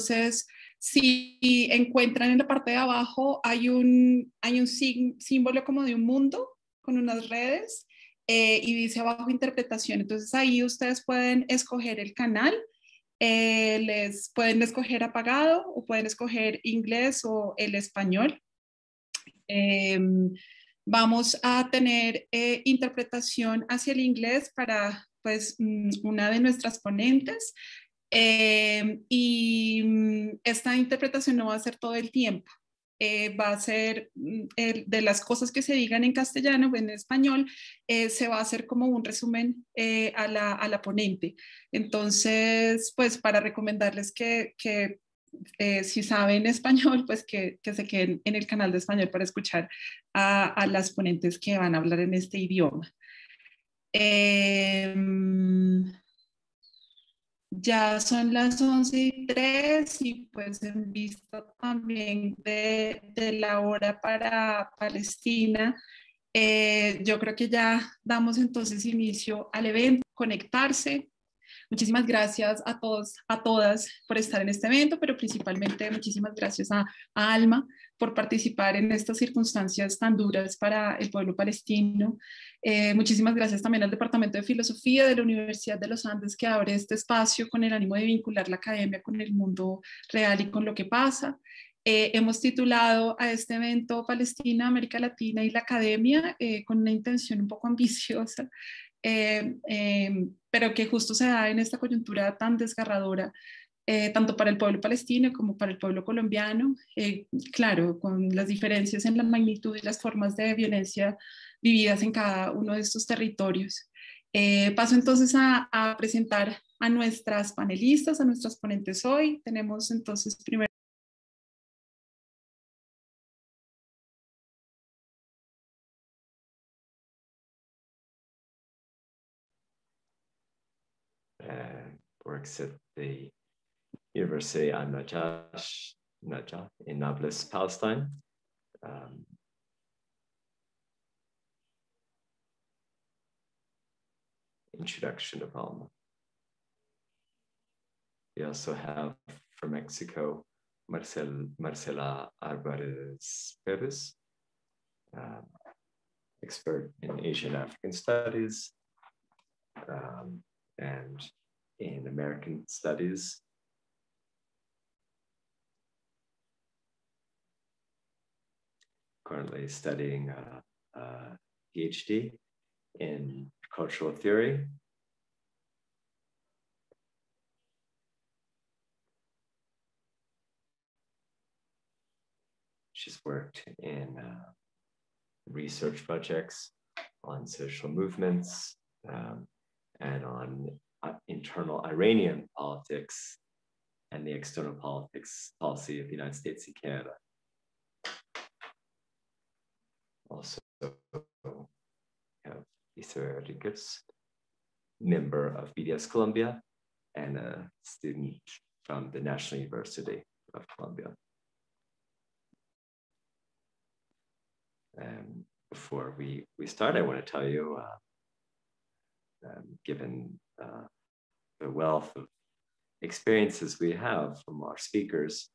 Entonces, si encuentran en la parte de abajo, hay un, hay un símbolo como de un mundo con unas redes eh, y dice abajo interpretación. Entonces ahí ustedes pueden escoger el canal, eh, les pueden escoger apagado o pueden escoger inglés o el español. Em, vamos a tener eh, interpretación hacia el inglés para pues mm, una de nuestras ponentes em, y mm, esta interpretación no va a ser todo el tiempo. Eh, va a ser mm, de las cosas que se digan en castellano o en español, eh, se va a hacer como un resumen a, la, a, la, ponente. Entonces, pues para recomendarles que, que eh, si saben español, pues que, que, se queden en el canal de español para escuchar a, a las ponentes que van a hablar en este idioma. Ya son las 11 y 3 y pues en vista también de, de la hora para Palestina, eh, yo creo que ya damos entonces inicio al evento, conectarse, Muchísimas gracias a todos, a todas por estar en este evento, pero principalmente muchísimas gracias a, Alma por participar en estas circunstancias tan duras para el pueblo palestino. Eh, muchísimas gracias también al Departamento de Filosofía de la Universidad de los Andes que abre este espacio con el ánimo de vincular la academia con el mundo real y con lo que pasa. Eh, hemos titulado a este evento Palestina, América Latina y la Academia eh, con una intención un poco ambiciosa eh, em, pero que justo se da en esta coyuntura tan desgarradora, eh, tanto para el pueblo palestino como para el pueblo colombiano, eh, claro, con las diferencias en la magnitud y las formas de violencia vividas en cada uno de estos territorios. paso entonces a, presentar a nuestras panelistas, a nuestras ponentes hoy. Tenemos entonces primero the University of Najash, Najah in Nablus, Palestine. Um, introduction of Alma. We also have from Mexico, Marcel, Marcela Alvarez Perez, um, expert in Asian African studies, um, and in American Studies. Currently studying a, a PhD in cultural theory. She's worked in uh, research projects on social movements um, and on uh, internal Iranian politics and the external politics policy of the United States and Canada. Also have Lisa Rodriguez, member of BDS Columbia and a student from the National University of Columbia. And before we, we start, I want to tell you, uh, um, given uh, the wealth of experiences we have from our speakers,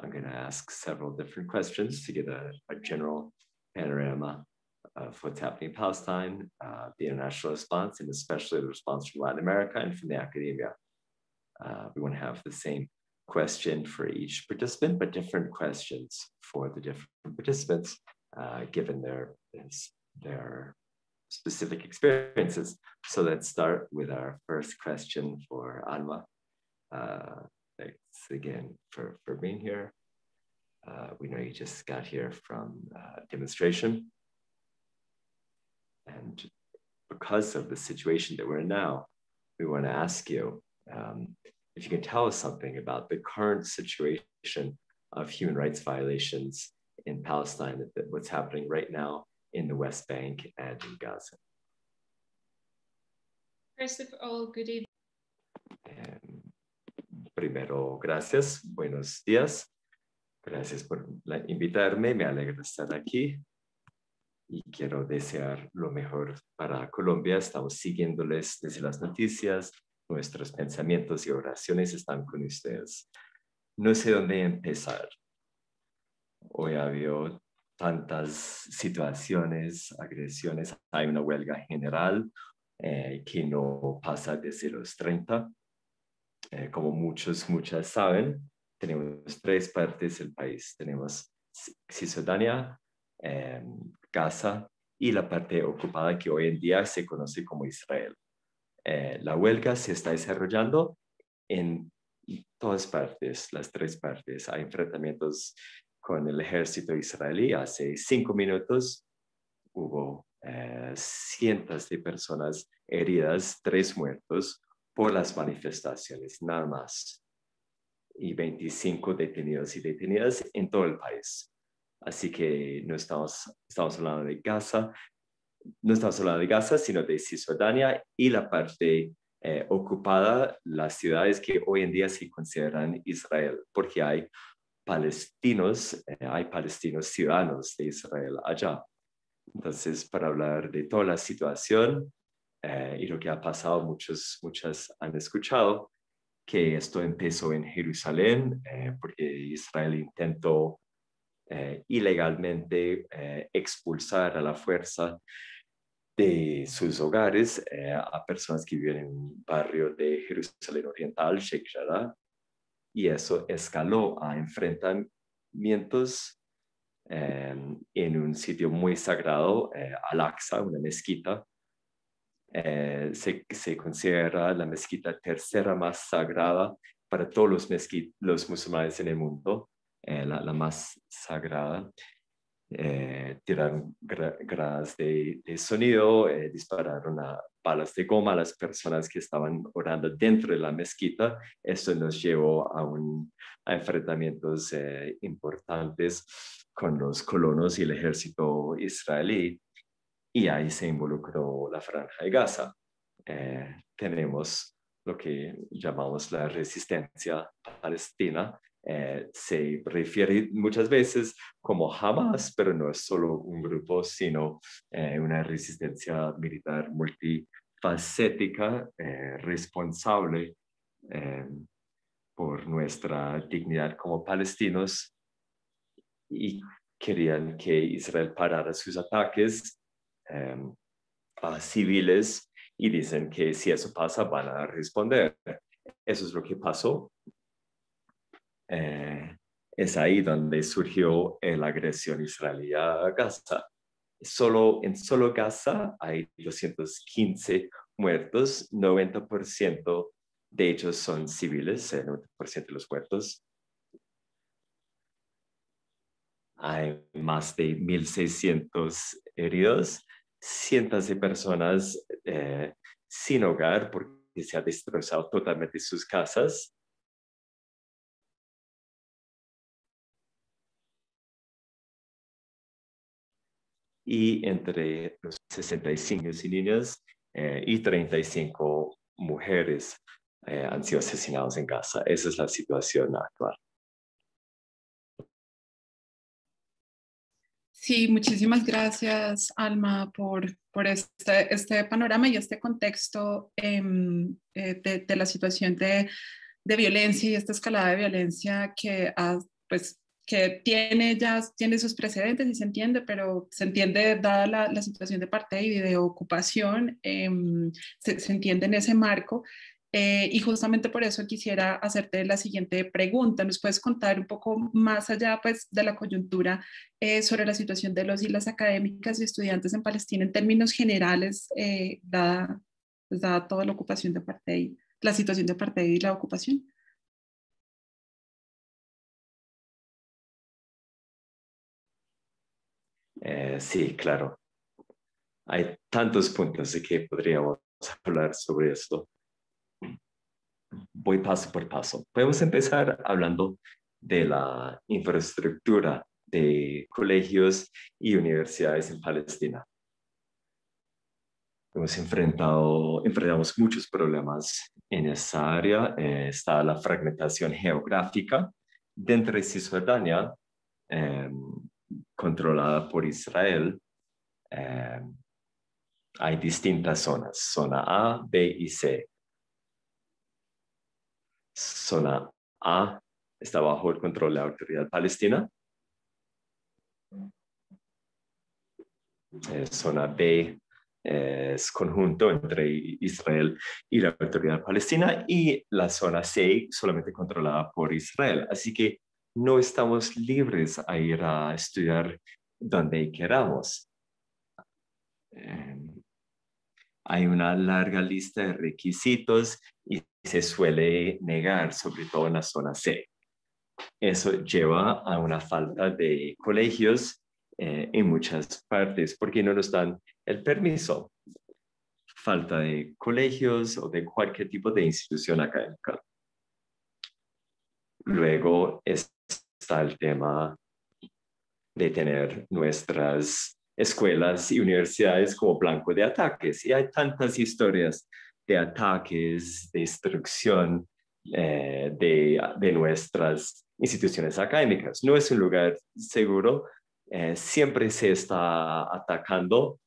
I'm going to ask several different questions to get a, a general panorama of what's happening in Palestine, uh, the international response, and especially the response from Latin America and from the academia. Uh, we want to have the same question for each participant, but different questions for the different participants, uh, given their, their specific experiences. So let's start with our first question for Alma. Uh, thanks again for, for being here. Uh, we know you just got here from uh, demonstration. And because of the situation that we're in now, we want to ask you um, if you can tell us something about the current situation of human rights violations in Palestine, what's happening right now in the West Bank and in Gaza. First of all, good evening. primero, gracias, buenos días. Gracias por invitarme, me alegra estar aquí y quiero desear lo mejor para Colombia. Estamos siguiéndoles desde las noticias, nuestros pensamientos y oraciones están con ustedes. no sé dónde empezar. Hoy ha habido tantas situaciones, agresiones. Hay una huelga general eh, que no pasa desde los 30. Eh, como muchos, muchas saben, tenemos tres partes del país. Tenemos Cisjordania, eh, Gaza y la parte ocupada que hoy en día se conoce como Israel. la huelga se está desarrollando en todas partes, las tres partes. Hay enfrentamientos con el ejército israelí. Hace cinco minutos hubo eh, cientos de personas heridas, tres muertos por las manifestaciones, nada más. Y 25 detenidos y detenidas en todo el país. Así que no estamos, estamos hablando de Gaza, no estamos hablando de Gaza, sino de Cisjordania y la parte eh, ocupada las ciudades que hoy en día se consideran Israel, porque hay palestinos, eh, hay palestinos ciudadanos de Israel allá. Entonces, para hablar de toda la situación eh, y lo que ha pasado, muchos, muchas han escuchado que esto empezó en Jerusalén, porque Israel intentó ilegalmente expulsar a la fuerza de sus hogares eh, a personas que viven en un barrio de Jerusalén Oriental, Sheikh Jarrah, y eso escaló a enfrentamientos en un sitio muy sagrado, eh, Al-Aqsa, una mezquita. Eh, se, se, considera la mezquita tercera más sagrada para todos los, musulmanes en el mundo, la, la, más sagrada eh, tiraron gradas de, sonido, eh, dispararon balas de goma a las personas que estaban orando dentro de la mezquita. Esto nos llevó a, enfrentamientos eh, importantes con los colonos y el ejército israelí y ahí se involucró la franja de Gaza. Eh, tenemos lo que llamamos la resistencia palestina, eh, se refiere muchas veces como Hamas, pero no es solo un grupo, sino eh, una resistencia militar multifacética, eh, responsable por nuestra dignidad como palestinos y querían que Israel parara sus ataques a civiles y dicen que si eso pasa van a responder. Eso es lo que pasó eh, es ahí donde surgió la agresión israelí a Gaza. Solo, en solo Gaza hay 215 muertos, 90% de ellos son civiles, el 90% de los muertos. Hay más de 1.600 heridos, cientos de personas eh, sin hogar porque se ha destrozado totalmente sus casas y entre los 65 niños eh, y 35 mujeres eh, han sido asesinados en Gaza. Esa es la situación actual. Sí, muchísimas gracias, Alma, por, por este, este panorama y este contexto em, eh, de, de, la situación de, de, violencia y esta escalada de violencia que ha pues, que tiene ya tiene sus precedentes y se entiende, pero se entiende, dada la, la situación de parte y de ocupación, em, se, se, entiende en ese marco. Eh, y justamente por eso quisiera hacerte la siguiente pregunta. ¿Nos puedes contar un poco más allá pues, de la coyuntura eh, sobre la situación de los y las académicas y estudiantes en Palestina en términos generales, eh, dada, pues, dada toda la ocupación de parte la situación de parte y la ocupación? Eh, sí, claro. Hay tantos puntos de que podríamos hablar sobre esto. Voy paso por paso. Podemos empezar hablando de la infraestructura de colegios y universidades en Palestina. Hemos enfrentado, enfrentamos muchos problemas en esa área. Eh, está la fragmentación geográfica. Dentro de Cisjordania, eh, controlada por Israel, eh, hay distintas zonas, zona A, B y C. Zona A está bajo el control de la autoridad palestina. Eh, zona B es conjunto entre Israel y la autoridad palestina y la zona C solamente controlada por Israel. Así que no estamos libres a ir a estudiar donde queramos. Em, hay una larga lista de requisitos y se suele negar, sobre todo en la zona C. Eso lleva a una falta de colegios eh, en muchas partes porque no nos dan el permiso. Falta de colegios o de cualquier tipo de institución académica. Luego está el tema de tener nuestras escuelas y universidades como blanco de ataques. Y hay tantas historias de ataques, de destrucción eh, de, de, nuestras instituciones académicas. No es un lugar seguro, eh, siempre se está atacando.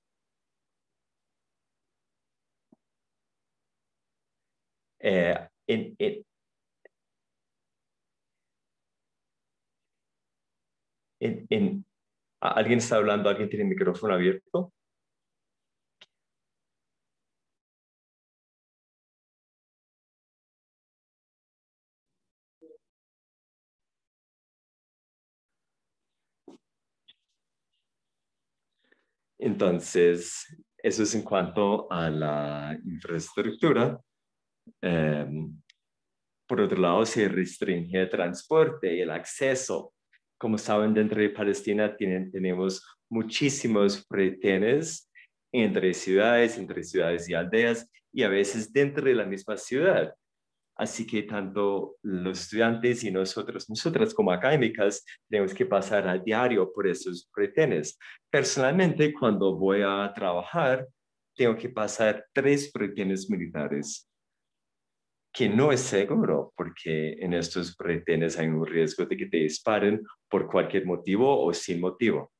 Eh, en, en, ¿Alguien está hablando? ¿Alguien tiene el micrófono abierto? Entonces, eso es en cuanto a la infraestructura. Em, por otro lado, se restringe el transporte y el acceso como saben, dentro de Palestina tienen, tenemos muchísimos retenes entre ciudades, entre ciudades y aldeas, y a veces dentro de la misma ciudad. Así que tanto los estudiantes y nosotros, nosotras como académicas, tenemos que pasar a diario por esos retenes. Personalmente, cuando voy a trabajar, tengo que pasar tres retenes militares que no es seguro porque en estos retenes hay un riesgo de que te disparen por cualquier motivo o sin motivo.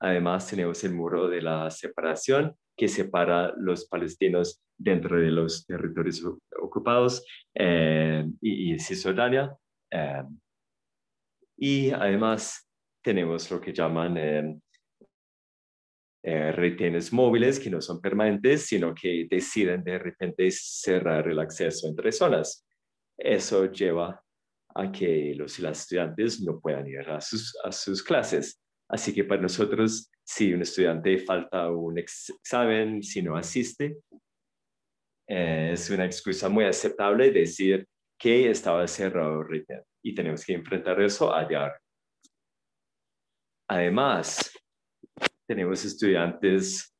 Además, tenemos el muro de la separación que separa los palestinos dentro de los territorios ocupados eh, y, y, Cisjordania. Eh, y además tenemos lo que llaman eh, eh, retenes móviles que no son permanentes, sino que deciden de repente cerrar el acceso entre zonas. Eso lleva a que los estudiantes no puedan ir a sus, a sus clases. Así que para nosotros, si un estudiante falta un examen, si no asiste, eh, es una excusa muy aceptable decir que estaba cerrado el y tenemos que enfrentar eso a diario. Además, tenemos estudiantes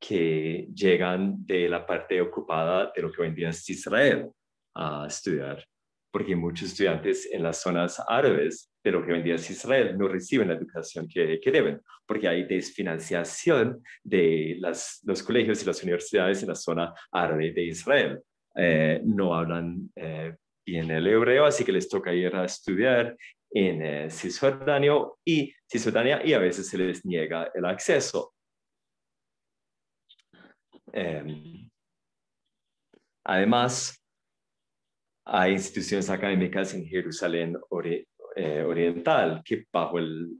que llegan de la parte ocupada de lo que hoy en día es Israel a estudiar, porque muchos estudiantes en las zonas árabes de lo que hoy en día es Israel no reciben la educación que, que deben, porque hay desfinanciación de las, los colegios y las universidades en la zona árabe de Israel. Eh, no hablan eh, bien el hebreo, así que les toca ir a estudiar en eh, Cisjordania y Cisjordania y a veces se les niega el acceso. Em, además, hay instituciones académicas en Jerusalén eh, Oriental que bajo el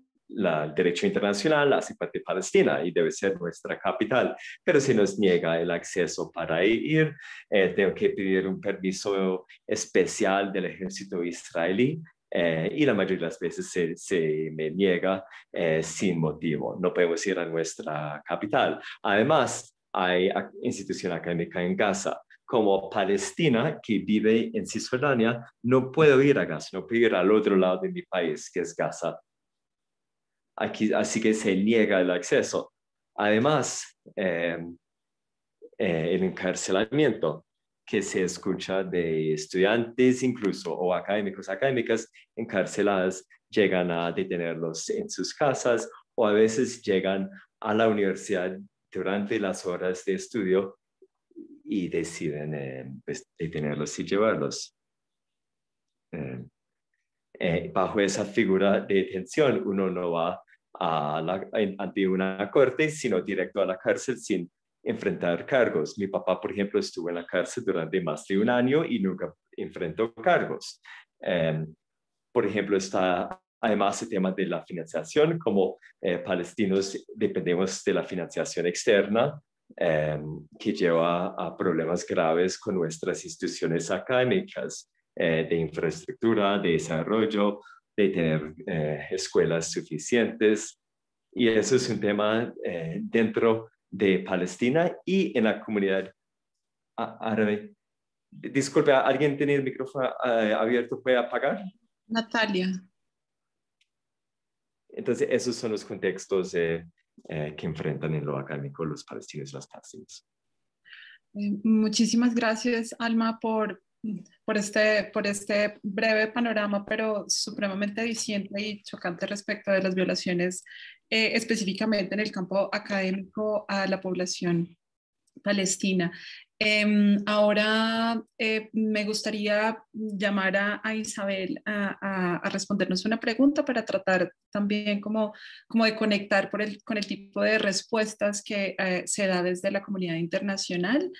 derecho internacional hace parte de Palestina y debe ser nuestra capital, pero se nos niega el acceso para ir, eh, tengo que pedir un permiso especial del ejército israelí eh, y la mayoría de las veces se, me niega eh, sin motivo. No podemos ir a nuestra capital. Además, hay institución académica en Gaza. Como Palestina, que vive en Cisjordania, no puedo ir a Gaza, no puedo ir al otro lado de mi país, que es Gaza. Aquí, así que se niega el acceso. Además, eh, el encarcelamiento que se escucha de estudiantes incluso o académicos, académicas encarceladas, llegan a detenerlos en sus casas o a veces llegan a la universidad durante las horas de estudio y deciden eh, pues, detenerlos y llevarlos. Eh, eh, bajo esa figura de detención, uno no va a la, ante una corte, sino directo a la cárcel sin enfrentar cargos. Mi papá, por ejemplo, estuvo en la cárcel durante más de un año y nunca enfrentó cargos. Em, por ejemplo, está además el tema de la financiación, como eh, palestinos dependemos de la financiación externa, em, que lleva a problemas graves con nuestras instituciones académicas, eh, de infraestructura, de desarrollo, de tener eh, escuelas suficientes. Y eso es un tema dentro de Palestina y en la comunidad árabe. Disculpe, ¿alguien tiene el micrófono abierto? ¿Puede apagar? Natalia. Entonces, esos son los contextos eh, que enfrentan en lo académico los palestinos y las palestinas. Eh, muchísimas gracias, Alma, por, por, este, por este breve panorama, pero supremamente diciente y chocante respecto de las violaciones, eh, específicamente en el campo académico a la población palestina. Em, ahora eh, me gustaría llamar a, Isabel a, respondernos una pregunta para tratar también como, como de conectar por el, con el tipo de respuestas que eh, se da desde la comunidad internacional.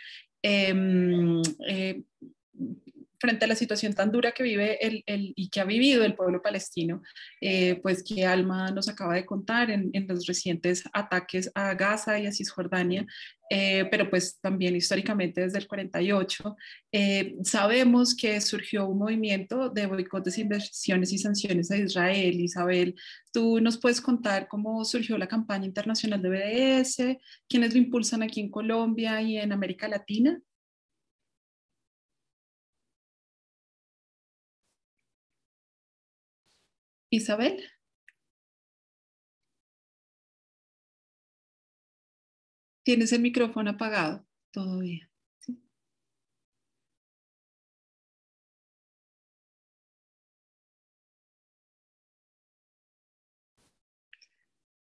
Frente a la situación tan dura que vive el, el, y que ha vivido el pueblo palestino, eh, pues que Alma nos acaba de contar en, en, los recientes ataques a Gaza y a Cisjordania, eh, pero pues también históricamente desde el 48, eh, sabemos que surgió un movimiento de boicotes, inversiones y sanciones a Israel. Isabel, ¿tú nos puedes contar cómo surgió la campaña internacional de BDS? ¿Quiénes lo impulsan aquí en Colombia y en América Latina? Isabel. Tienes el micrófono apagado todavía.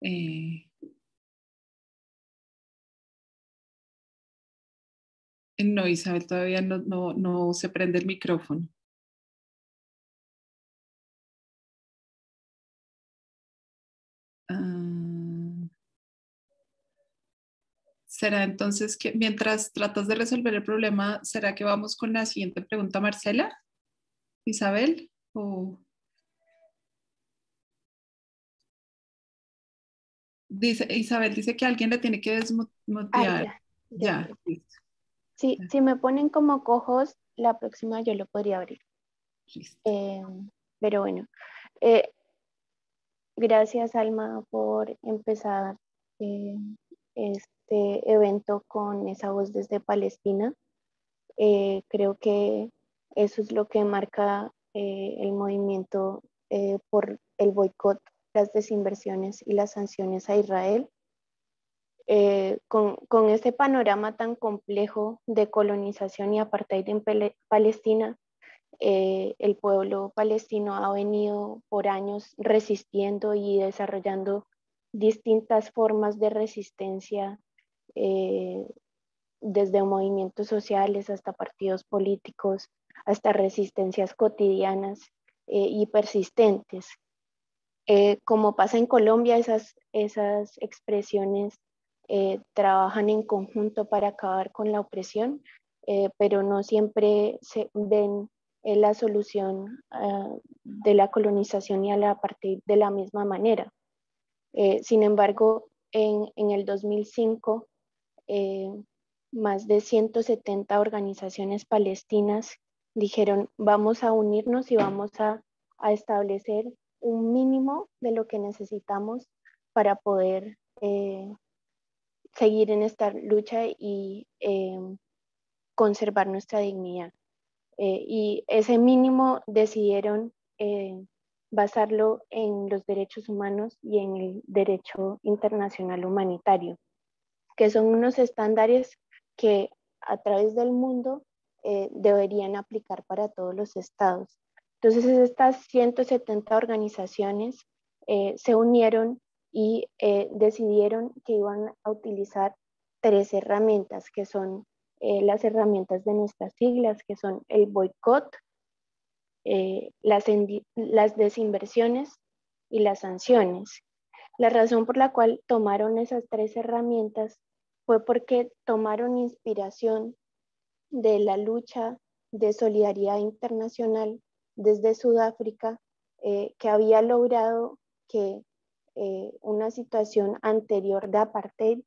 Eh, no, Isabel, todavía no se prende el micrófono. Ah. será entonces que mientras tratas de resolver el problema, ¿será que vamos con la siguiente pregunta, Marcela? Isabel? Dice, Isabel dice que alguien le tiene que desmutear. Ah, ya, Sí, si me ponen como cojos, la próxima yo lo podría abrir. Eh, pero bueno, eh, Gracias, Alma, por empezar eh, este evento con esa voz desde Palestina. Eh, creo que eso es lo que marca eh, el movimiento por el boicot, las desinversiones y las sanciones a Israel. con, con este panorama tan complejo de colonización y apartheid en Palestina, eh, el pueblo palestino ha venido por años resistiendo y desarrollando distintas formas de resistencia, eh, desde movimientos sociales hasta partidos políticos, hasta resistencias cotidianas eh, y persistentes. como pasa en Colombia, esas, esas expresiones trabajan en conjunto para acabar con la opresión, pero no siempre se ven la solución ah, de la colonización y a la partir de la misma manera. Eh, sin embargo, en, en el 2005, eh, más de 170 organizaciones palestinas dijeron, vamos a unirnos y vamos a, a establecer un mínimo de lo que necesitamos para poder eh, seguir en esta lucha y conservar nuestra dignidad. Eh, y ese mínimo decidieron eh, basarlo en los derechos humanos y en el derecho internacional humanitario, que son unos estándares que a través del mundo eh, deberían aplicar para todos los estados. Entonces estas 170 organizaciones se unieron y decidieron que iban a utilizar tres herramientas que son eh, las herramientas de nuestras siglas, que son el boicot, eh, las, desinversiones y las sanciones. La razón por la cual tomaron esas tres herramientas fue porque tomaron inspiración de la lucha de solidaridad internacional desde Sudáfrica eh, que había logrado que una situación anterior de apartheid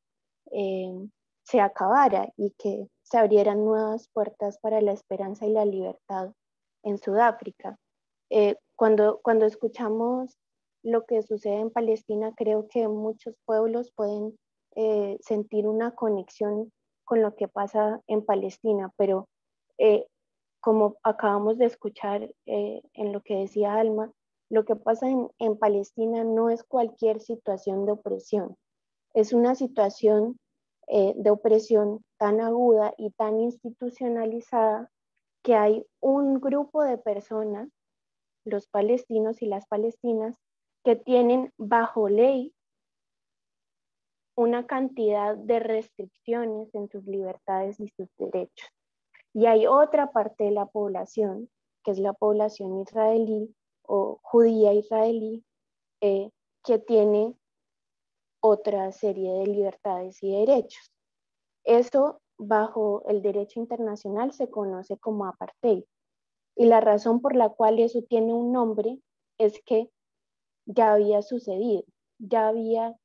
se acabara y que se abrieran nuevas puertas para la esperanza y la libertad en Sudáfrica. cuando, cuando escuchamos lo que sucede en Palestina, creo que muchos pueblos pueden sentir una conexión con lo que pasa en Palestina, pero eh, como acabamos de escuchar eh, en lo que decía Alma, lo que pasa en, en, Palestina no es cualquier situación de opresión, es una situación eh, de opresión tan aguda y tan institucionalizada que hay un grupo de personas, los palestinos y las palestinas, que tienen bajo ley una cantidad de restricciones en sus libertades y sus derechos. Y hay otra parte de la población, que es la población israelí o judía israelí, eh, que tiene otra serie de libertades y derechos. Eso bajo el derecho internacional se conoce como apartheid. Y la razón por la cual eso tiene un nombre es que ya había sucedido, ya había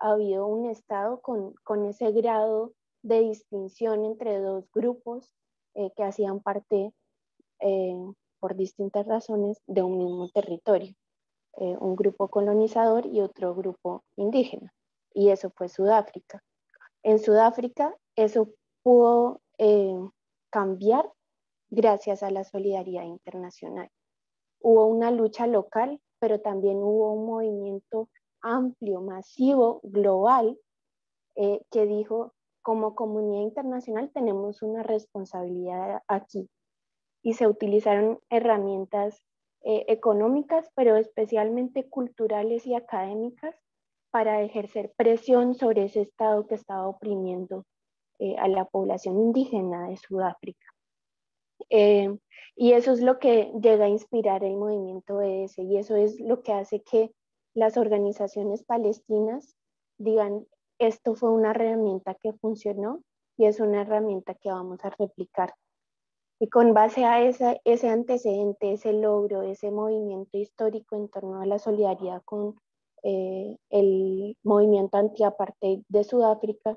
ha habido un Estado con, con ese grado de distinción entre dos grupos eh, que hacían parte, eh, por distintas razones, de un mismo territorio. Eh, un grupo colonizador y otro grupo indígena. Y eso fue Sudáfrica. En Sudáfrica eso pudo cambiar gracias a la solidaridad internacional. Hubo una lucha local, pero también hubo un movimiento amplio, masivo, global, eh, que dijo, como comunidad internacional tenemos una responsabilidad aquí. Y se utilizaron herramientas eh, económicas, pero especialmente culturales y académicas para ejercer presión sobre ese Estado que estaba oprimiendo eh, a la población indígena de Sudáfrica. y eso es lo que llega a inspirar el movimiento ES y eso es lo que hace que las organizaciones palestinas digan, esto fue una herramienta que funcionó y es una herramienta que vamos a replicar. Y con base a ese, ese antecedente, ese logro, ese movimiento histórico en torno a la solidaridad con eh, el movimiento anti-apartheid de Sudáfrica,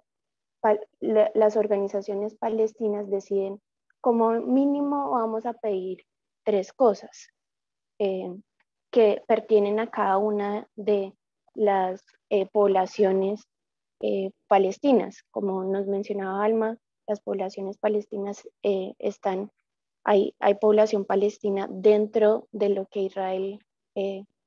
las organizaciones palestinas deciden, como mínimo vamos a pedir tres cosas. Eh, que pertienen a cada una de las eh, poblaciones eh, palestinas. Como nos mencionaba Alma, las poblaciones palestinas eh, están, hay, hay, población palestina dentro de lo que Israel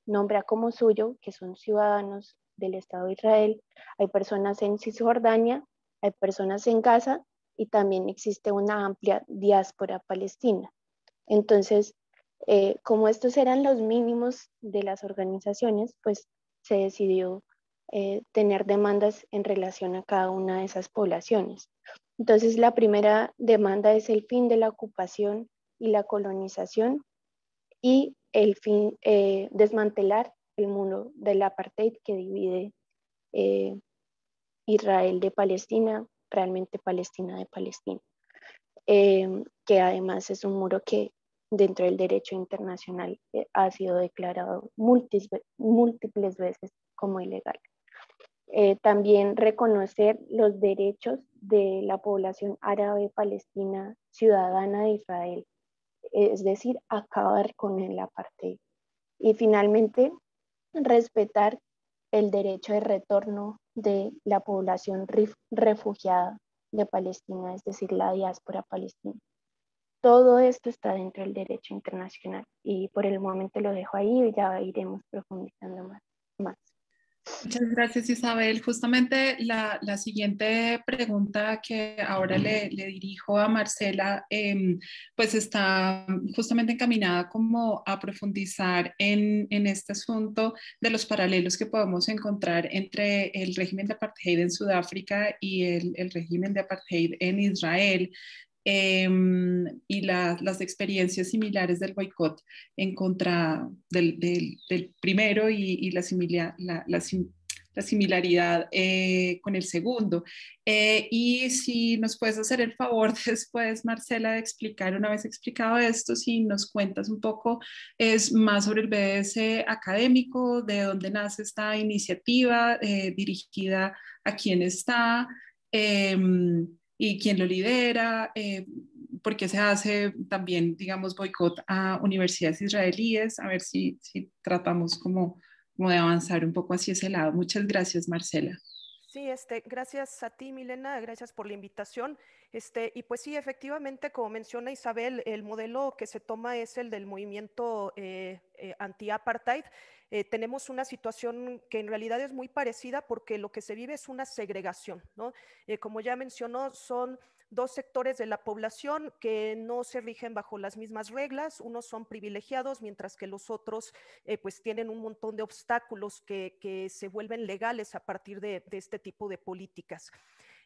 nombra como suyo, que son ciudadanos del Estado de Israel. Hay personas en Cisjordania, hay personas en Gaza y también existe una amplia diáspora palestina. Entonces, eh, como estos eran los mínimos de las organizaciones, pues se decidió eh, tener demandas en relación a cada una de esas poblaciones. Entonces, la primera demanda es el fin de la ocupación y la colonización y el fin, eh, desmantelar el mundo del apartheid que divide Israel de Palestina, realmente Palestina de Palestina, que además es un muro que dentro del derecho internacional eh, ha sido declarado múltiples, veces como ilegal. Eh, también reconocer los derechos de la población árabe palestina ciudadana de Israel, es decir, acabar con el apartheid. Y finalmente, respetar el derecho de retorno de la población refugiada de Palestina, es decir, la diáspora palestina. Todo esto está dentro del derecho internacional y por el momento lo dejo ahí y ya iremos profundizando más. más. Muchas gracias Isabel. Justamente la, la siguiente pregunta que ahora le, le dirijo a Marcela, eh, pues está justamente encaminada como a profundizar en, en, este asunto de los paralelos que podemos encontrar entre el régimen de apartheid en Sudáfrica y el, el régimen de apartheid en Israel. Em, y las experiencias similares del boicot en contra del, del, primero y, y la, la, la similaridad eh, con el segundo. Eh, y si nos puedes hacer el favor después, Marcela, de explicar, una vez explicado esto, si nos cuentas un poco es más sobre el BDS académico, de dónde nace esta iniciativa eh, dirigida a quién está em, y quién lo lidera, por qué se hace también, digamos, boicot a universidades israelíes, a ver si, si tratamos como como de avanzar un poco hacia ese lado. Muchas gracias, Marcela. Sí, este, gracias a ti, Milena, gracias por la invitación. Este, y pues sí, efectivamente, como menciona Isabel, el modelo que se toma es el del movimiento eh, eh, anti-apartheid. Eh, tenemos una situación que en realidad es muy parecida porque lo que se vive es una segregación, ¿no? como ya mencionó, son dos sectores de la población que no se rigen bajo las mismas reglas, unos son privilegiados, mientras que los otros eh, pues tienen un montón de obstáculos que, se vuelven legales a partir de, este tipo de políticas.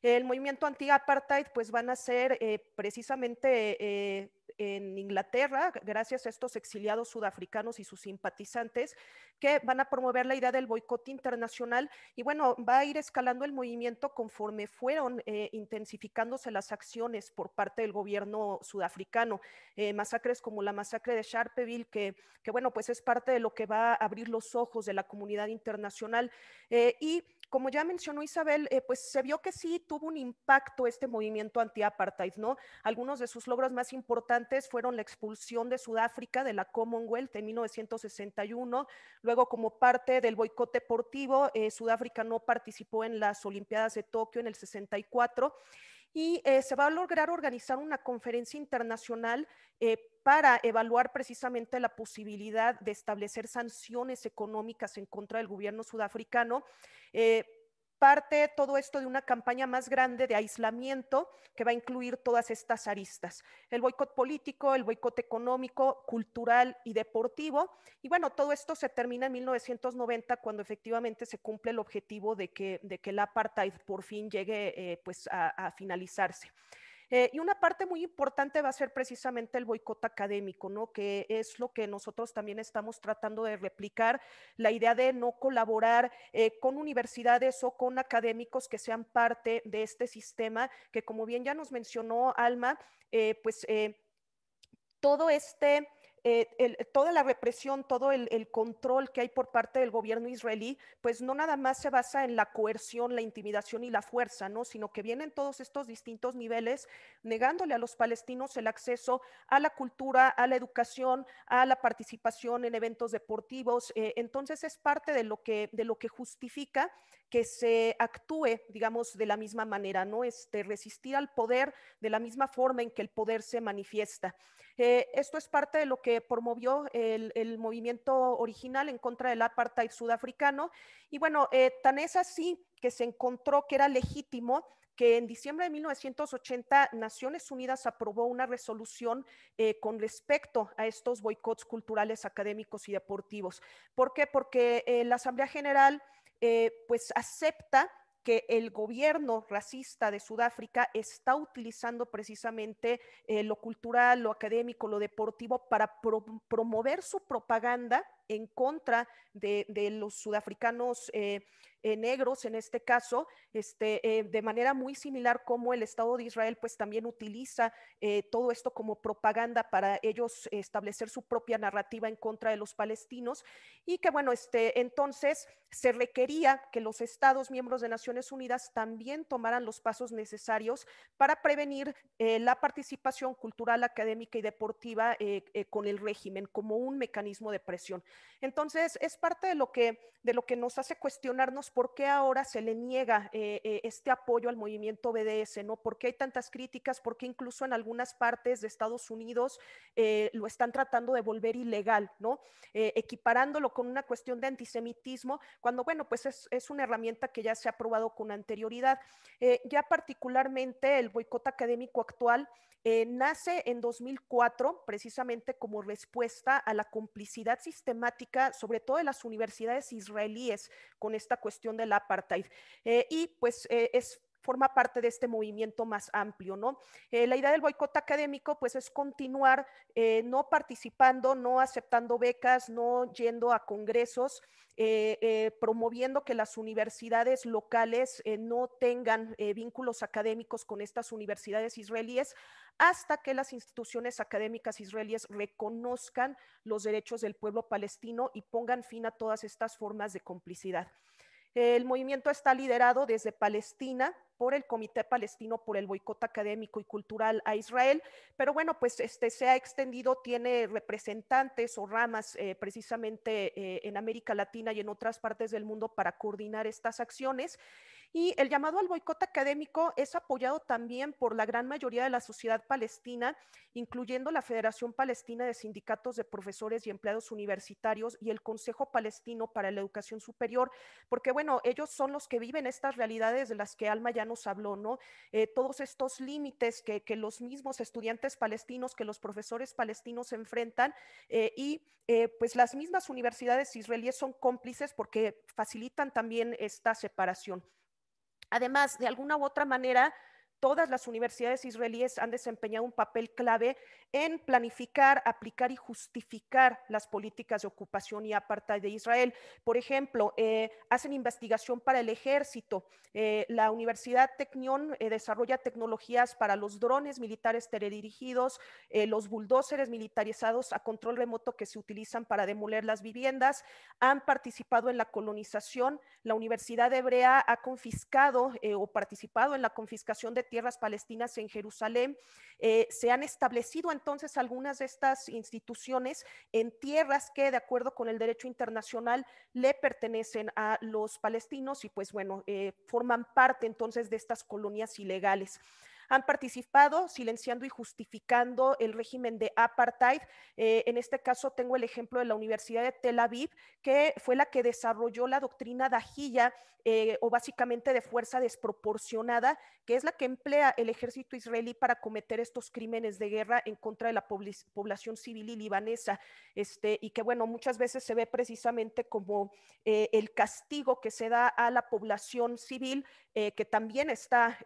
El movimiento anti-apartheid pues van a ser eh, precisamente eh, en Inglaterra, gracias a estos exiliados sudafricanos y sus simpatizantes, que van a promover la idea del boicot internacional y bueno, va a ir escalando el movimiento conforme fueron eh, intensificándose las acciones por parte del gobierno sudafricano. Masacres como la masacre de Sharpeville, que, bueno, pues es parte de lo que va a abrir los ojos de la comunidad internacional. Y como ya mencionó Isabel, eh, pues se vio que sí tuvo un impacto este movimiento anti-apartheid, ¿no? Algunos de sus logros más importantes fueron la expulsión de Sudáfrica de la Commonwealth en 1961, luego como parte del boicot deportivo, eh, Sudáfrica no participó en las Olimpiadas de Tokio en el 64 y eh, se va a lograr organizar una conferencia internacional para evaluar precisamente la posibilidad de establecer sanciones económicas en contra del gobierno sudafricano. Eh, parte todo esto de una campaña más grande de aislamiento que va a incluir todas estas aristas. El boicot político, el boicot económico, cultural y deportivo. Y bueno, todo esto se termina en 1990 cuando efectivamente se cumple el objetivo de que, el apartheid por fin llegue eh, pues a finalizarse. Eh, y una parte muy importante va a ser precisamente el boicot académico, ¿no? Que es lo que nosotros también estamos tratando de replicar, la idea de no colaborar eh, con universidades o con académicos que sean parte de este sistema, que como bien ya nos mencionó Alma, eh, pues todo este eh, toda la represión, todo el, control que hay por parte del gobierno israelí, pues no nada más se basa en la coerción, la intimidación y la fuerza, ¿no? Sino que vienen todos estos distintos niveles negándole a los palestinos el acceso a la cultura, a la educación, a la participación en eventos deportivos. Eh, entonces es parte de lo que, de lo que justifica que se actúe, digamos, de la misma manera, ¿no? Este, resistir al poder de la misma forma en que el poder se manifiesta. Eh, esto es parte de lo que promovió el, movimiento original en contra del apartheid sudafricano. Y bueno, eh, tan es así que se encontró que era legítimo que en diciembre de 1980 Naciones Unidas aprobó una resolución eh, con respecto a estos boicots culturales, académicos y deportivos. ¿Por qué? Porque la Asamblea General pues acepta que el gobierno racista de Sudáfrica está utilizando precisamente eh, lo cultural, lo académico, lo deportivo para promover su propaganda en contra de, los sudafricanos eh, eh, negros en este caso, este, eh, de manera muy similar como el Estado de Israel pues también utiliza todo esto como propaganda para ellos establecer su propia narrativa en contra de los palestinos y que bueno, este, entonces se requería que los estados miembros de Naciones Unidas también tomaran los pasos necesarios para prevenir la participación cultural, académica y deportiva con el régimen como un mecanismo de presión. Entonces, es parte de lo que, de lo que nos hace cuestionarnos por qué ahora se le niega eh, eh, este apoyo al movimiento BDS, ¿no? ¿Por qué hay tantas críticas? ¿Por qué incluso en algunas partes de Estados Unidos eh, lo están tratando de volver ilegal, ¿no? equiparándolo con una cuestión de antisemitismo, cuando, bueno, pues es, es una herramienta que ya se ha probado con anterioridad. ya particularmente el boicot académico actual eh, nace en 2004 precisamente como respuesta a la complicidad sistemática, sobre todo de las universidades israelíes, con esta cuestión del apartheid. Eh, y pues eh, es forma parte de este movimiento más amplio, ¿no? la idea del boicot académico, pues, es continuar no participando, no aceptando becas, no yendo a congresos, promoviendo que las universidades locales no tengan vínculos académicos con estas universidades israelíes hasta que las instituciones académicas israelíes reconozcan los derechos del pueblo palestino y pongan fin a todas estas formas de complicidad. El movimiento está liderado desde Palestina por el Comité Palestino por el Boicot Académico y Cultural a Israel, pero bueno, pues este se ha extendido, tiene representantes o ramas eh, precisamente eh, en América Latina y en otras partes del mundo para coordinar estas acciones. Y el llamado al boicot académico es apoyado también por la gran mayoría de la sociedad palestina, incluyendo la Federación Palestina de Sindicatos de Profesores y Empleados Universitarios y el Consejo Palestino para la Educación Superior, porque bueno, ellos son los que viven estas realidades de las que Alma ya nos habló, ¿no? Eh, todos estos límites que, los mismos estudiantes palestinos, que los profesores palestinos enfrentan eh, y eh, pues las mismas universidades israelíes son cómplices porque facilitan también esta separación. Además, de alguna u otra manera, todas las universidades israelíes han desempeñado un papel clave en planificar, aplicar y justificar las políticas de ocupación y apartheid de Israel. Por ejemplo, eh, hacen investigación para el ejército. Eh, la Universidad Tecnión eh, desarrolla tecnologías para los drones militares teledirigidos, los bulldozers militarizados a control remoto que se utilizan para demoler las viviendas. Han participado en la colonización. La Universidad Hebrea ha confiscado o participado en la confiscación de tierras palestinas en Jerusalén. se han establecido entonces algunas de estas instituciones en tierras que, de acuerdo con el derecho internacional, le pertenecen a los palestinos y pues bueno, eh, forman parte entonces de estas colonias ilegales han participado silenciando y justificando el régimen de apartheid. Eh, en este caso tengo el ejemplo de la Universidad de Tel Aviv, que fue la que desarrolló la doctrina Dajilla, eh, o básicamente de fuerza desproporcionada, que es la que emplea el ejército israelí para cometer estos crímenes de guerra en contra de la población civil y libanesa, este, y que bueno, muchas veces se ve precisamente como eh, el castigo que se da a la población civil, que también está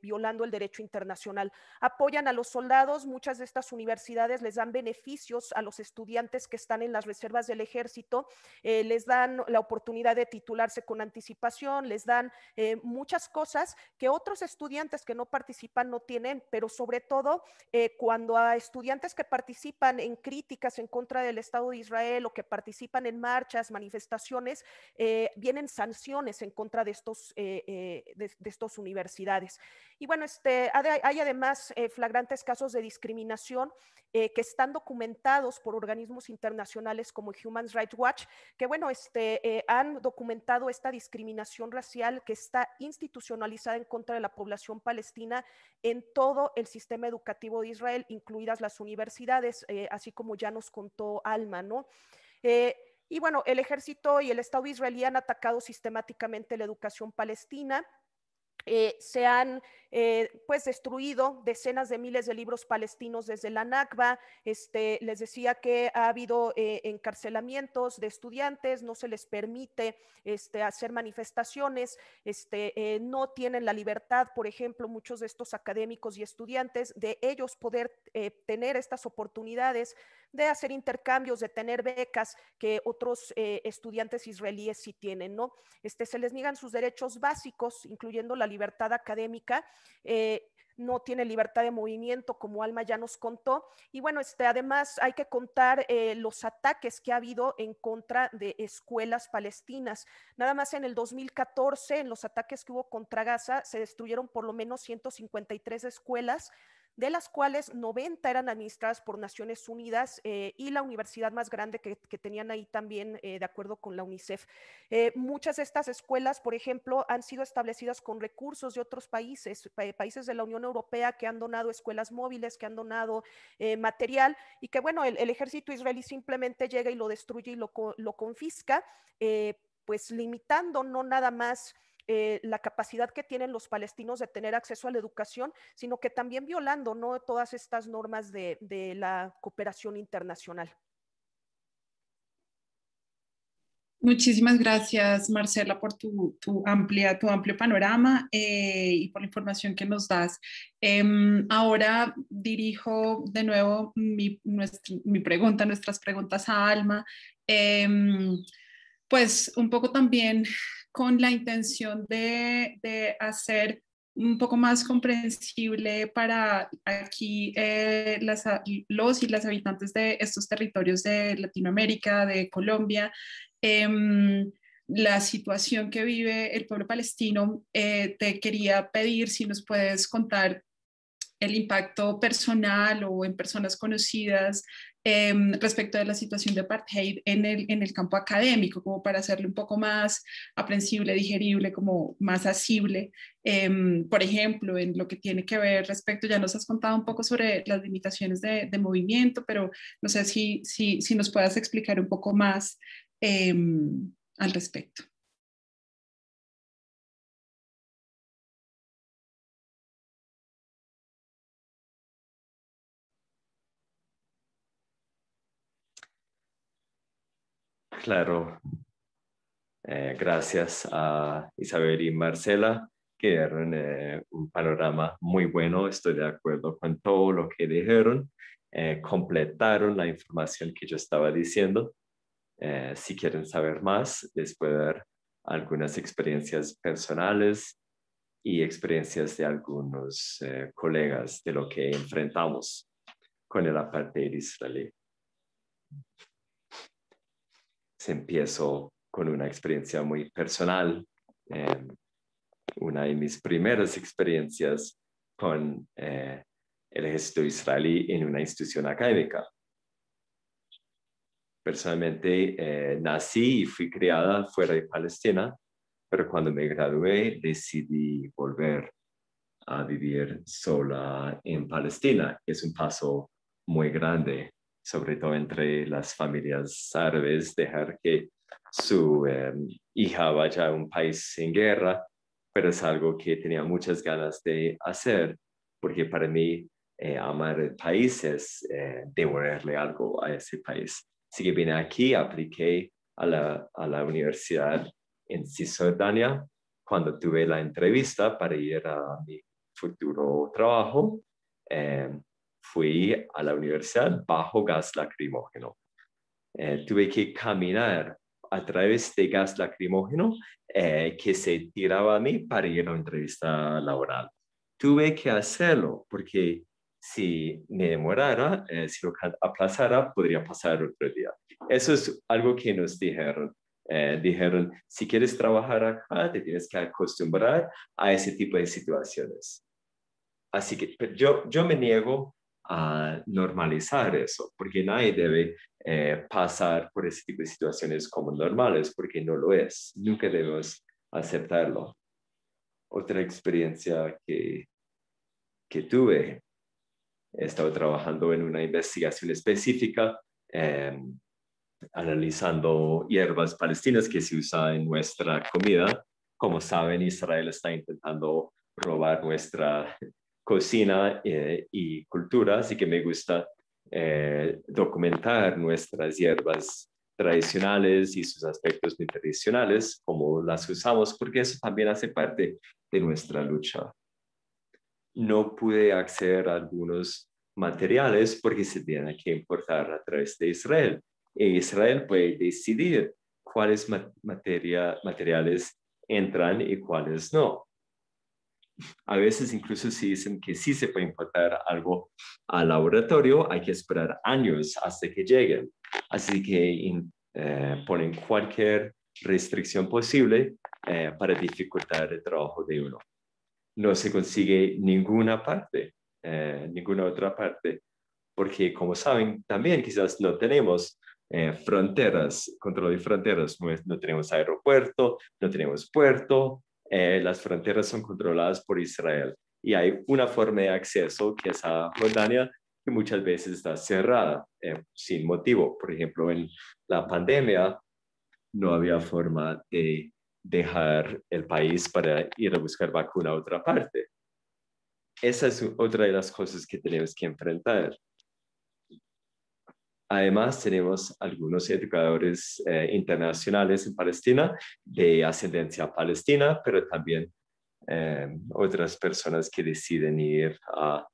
violando el derecho internacional. Apoyan a los soldados, muchas de estas universidades les dan beneficios a los estudiantes que están en las reservas del ejército, eh, les dan la oportunidad de titularse con anticipación, les dan eh, muchas cosas que otros estudiantes que no participan no tienen, pero sobre todo eh, cuando a estudiantes que participan en críticas en contra del Estado de Israel o que participan en marchas, manifestaciones, vienen sanciones en contra de estos, de, de estos universidades. Y bueno, este, hay además eh, flagrantes casos de discriminación eh, que están documentados por organismos internacionales como Human Rights Watch, que bueno, este, eh, han documentado esta discriminación racial que está institucionalizada en contra de la población palestina en todo el sistema educativo de Israel, incluidas las universidades, así como ya nos contó Alma, ¿no? Y bueno, el ejército y el Estado israelí han atacado sistemáticamente la educación palestina eh, se han eh, pues destruido decenas de miles de libros palestinos desde la Nakba. Este, les decía que ha habido eh, encarcelamientos de estudiantes, no se les permite este, hacer manifestaciones, este, no tienen la libertad, por ejemplo, muchos de estos académicos y estudiantes, de ellos poder tener estas oportunidades de hacer intercambios, de tener becas que otros eh, estudiantes israelíes sí tienen, ¿no? Este, se les niegan sus derechos básicos, incluyendo la libertad académica. Eh, no tiene libertad de movimiento, como Alma ya nos contó. Y bueno, este, además hay que contar eh, los ataques que ha habido en contra de escuelas palestinas. Nada más en el 2014, en los ataques que hubo contra Gaza, se destruyeron por lo menos 153 escuelas, de las cuales 90 eran administradas por Naciones Unidas eh, y la universidad más grande que, tenían ahí también, eh, de acuerdo con la UNICEF. Eh, muchas de estas escuelas, por ejemplo, han sido establecidas con recursos de otros países, países de la Unión Europea que han donado escuelas móviles, que han donado material y que, bueno, el, ejército israelí simplemente llega y lo destruye y lo, lo confisca, pues limitando no nada más eh, la capacidad que tienen los palestinos de tener acceso a la educación, sino que también violando ¿no? todas estas normas de, la cooperación internacional. Muchísimas gracias, Marcela, por tu, amplia, tu amplio panorama eh, y por la información que nos das. Em, ahora dirijo de nuevo mi, mi, pregunta, nuestras preguntas a Alma, em, pues un poco también con la intención de, de hacer un poco más comprensible para aquí eh, los y las habitantes de estos territorios de Latinoamérica, de Colombia, Em, la situación que vive el pueblo palestino, eh, te quería pedir si nos puedes contar el impacto personal o en personas conocidas em, respecto de la situación de apartheid en el, en el campo académico, como para hacerlo un poco más aprensible, digerible, como más asible. Em, por ejemplo, en lo que tiene que ver respecto, ya nos has contado un poco sobre las limitaciones de, de movimiento, pero no sé si, si, si nos puedas explicar un poco más Em, al respecto. Claro. Eh, gracias a Isabel y Marcela, que dieron eh, un panorama muy bueno. Estoy de acuerdo con todo lo que dijeron. Eh, completaron la información que yo estaba diciendo. Eh, si quieren saber más, les puedo dar algunas experiencias personales y experiencias de algunos colegas de lo que enfrentamos con el apartheid israelí. Se empiezo con una experiencia muy personal, em, una de mis primeras experiencias con eh, el ejército israelí en una institución académica. Personalmente eh, nací y fui criada fuera de Palestina, pero cuando me gradué decidí volver a vivir sola en Palestina, es un paso muy grande, sobre todo entre las familias árabes, dejar que su em, hija vaya a un país en guerra, pero es algo que tenía muchas ganas de hacer, porque para mí eh, amar el país es eh, devolverle algo a ese país. Así que vine aquí, apliqué a la, a la universidad en Cisjordania cuando tuve la entrevista para ir a mi futuro trabajo. Eh, fui a la universidad bajo gas lacrimógeno. Eh, tuve que caminar a través de gas lacrimógeno eh, que se tiraba a mí para ir a una entrevista laboral. Tuve que hacerlo porque si me demorara, eh, si lo aplazara, podría pasar otro día. Eso es algo que nos dijeron. Dijeron, si quieres trabajar acá, te tienes que acostumbrar a ese tipo de situaciones. Así que yo, yo me niego normalizar eso, porque nadie debe eh, pasar por ese tipo de situaciones como normales, porque no lo es. Nunca debemos aceptarlo. Otra experiencia que, que tuve He estado trabajando en una investigación específica em, analizando hierbas palestinas que se usan en nuestra comida. Como saben, Israel está intentando robar nuestra cocina eh, y cultura, así que me gusta eh, documentar nuestras hierbas tradicionales y sus aspectos muy tradicionales, las usamos, porque eso también hace parte de nuestra lucha no pude acceder a algunos materiales porque se tiene que importar a través de Israel. E Israel puede decidir cuáles materiales entran y cuáles no. A veces incluso si dicen que sí se puede importar algo al laboratorio, hay que esperar años hasta que lleguen. Así que eh, ponen cualquier restricción posible eh, para dificultar el trabajo de uno no se consigue ninguna parte, eh, ninguna otra parte, porque como saben, también quizás no tenemos eh, fronteras, control de fronteras, no, tenemos aeropuerto, no tenemos puerto, eh, las fronteras son controladas por Israel y hay una forma de acceso que es a Jordania que muchas veces está cerrada sin motivo. Por ejemplo, en la pandemia no había forma de dejar el país para ir a buscar vacuna a otra parte. Esa es otra de las cosas que tenemos que enfrentar. Además, tenemos algunos educadores eh, internacionales en Palestina de ascendencia palestina, pero también eh, otras personas que deciden ir a,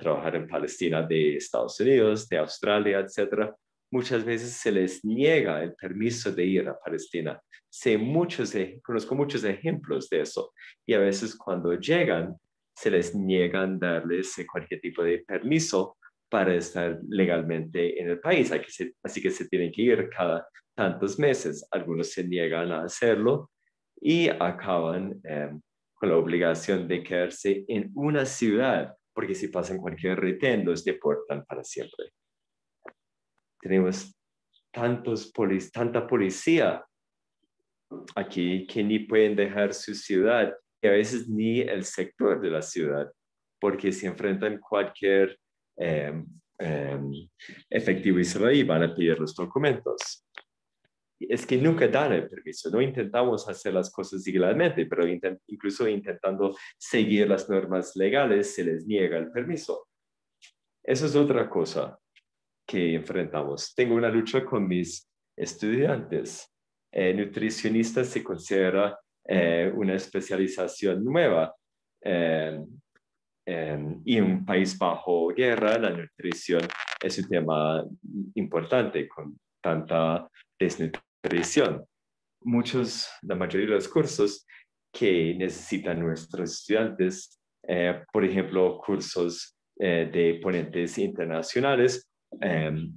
trabajar en Palestina de Estados Unidos, de Australia, etc. Muchas veces se les niega el permiso de ir a Palestina. Sé muchos, conozco muchos ejemplos de eso. Y a veces cuando llegan, se les niegan darles cualquier tipo de permiso para estar legalmente en el país. Así que se tienen que ir cada tantos meses. Algunos se niegan a hacerlo y acaban em, con la obligación de quedarse en una ciudad, porque si pasan cualquier retén, los deportan para siempre. Tenemos tantos tanta policía aquí que ni pueden dejar su ciudad y a veces ni el sector de la ciudad, porque se enfrentan cualquier Em, em, efectivo israelí van a pedir los documentos. Es que nunca dan el permiso, no intentamos hacer las cosas ilegalmente, pero incluso intentando seguir las normas legales se les niega el permiso. Eso es otra cosa que enfrentamos. Tengo una lucha con mis estudiantes. Eh, nutricionista se considera eh, una especialización nueva. Eh, y en un país bajo guerra, la nutrición es un tema importante con tanta desnutrición. Muchos, la mayoría de los cursos que necesitan nuestros estudiantes, eh, por ejemplo, cursos eh, de ponentes internacionales, em,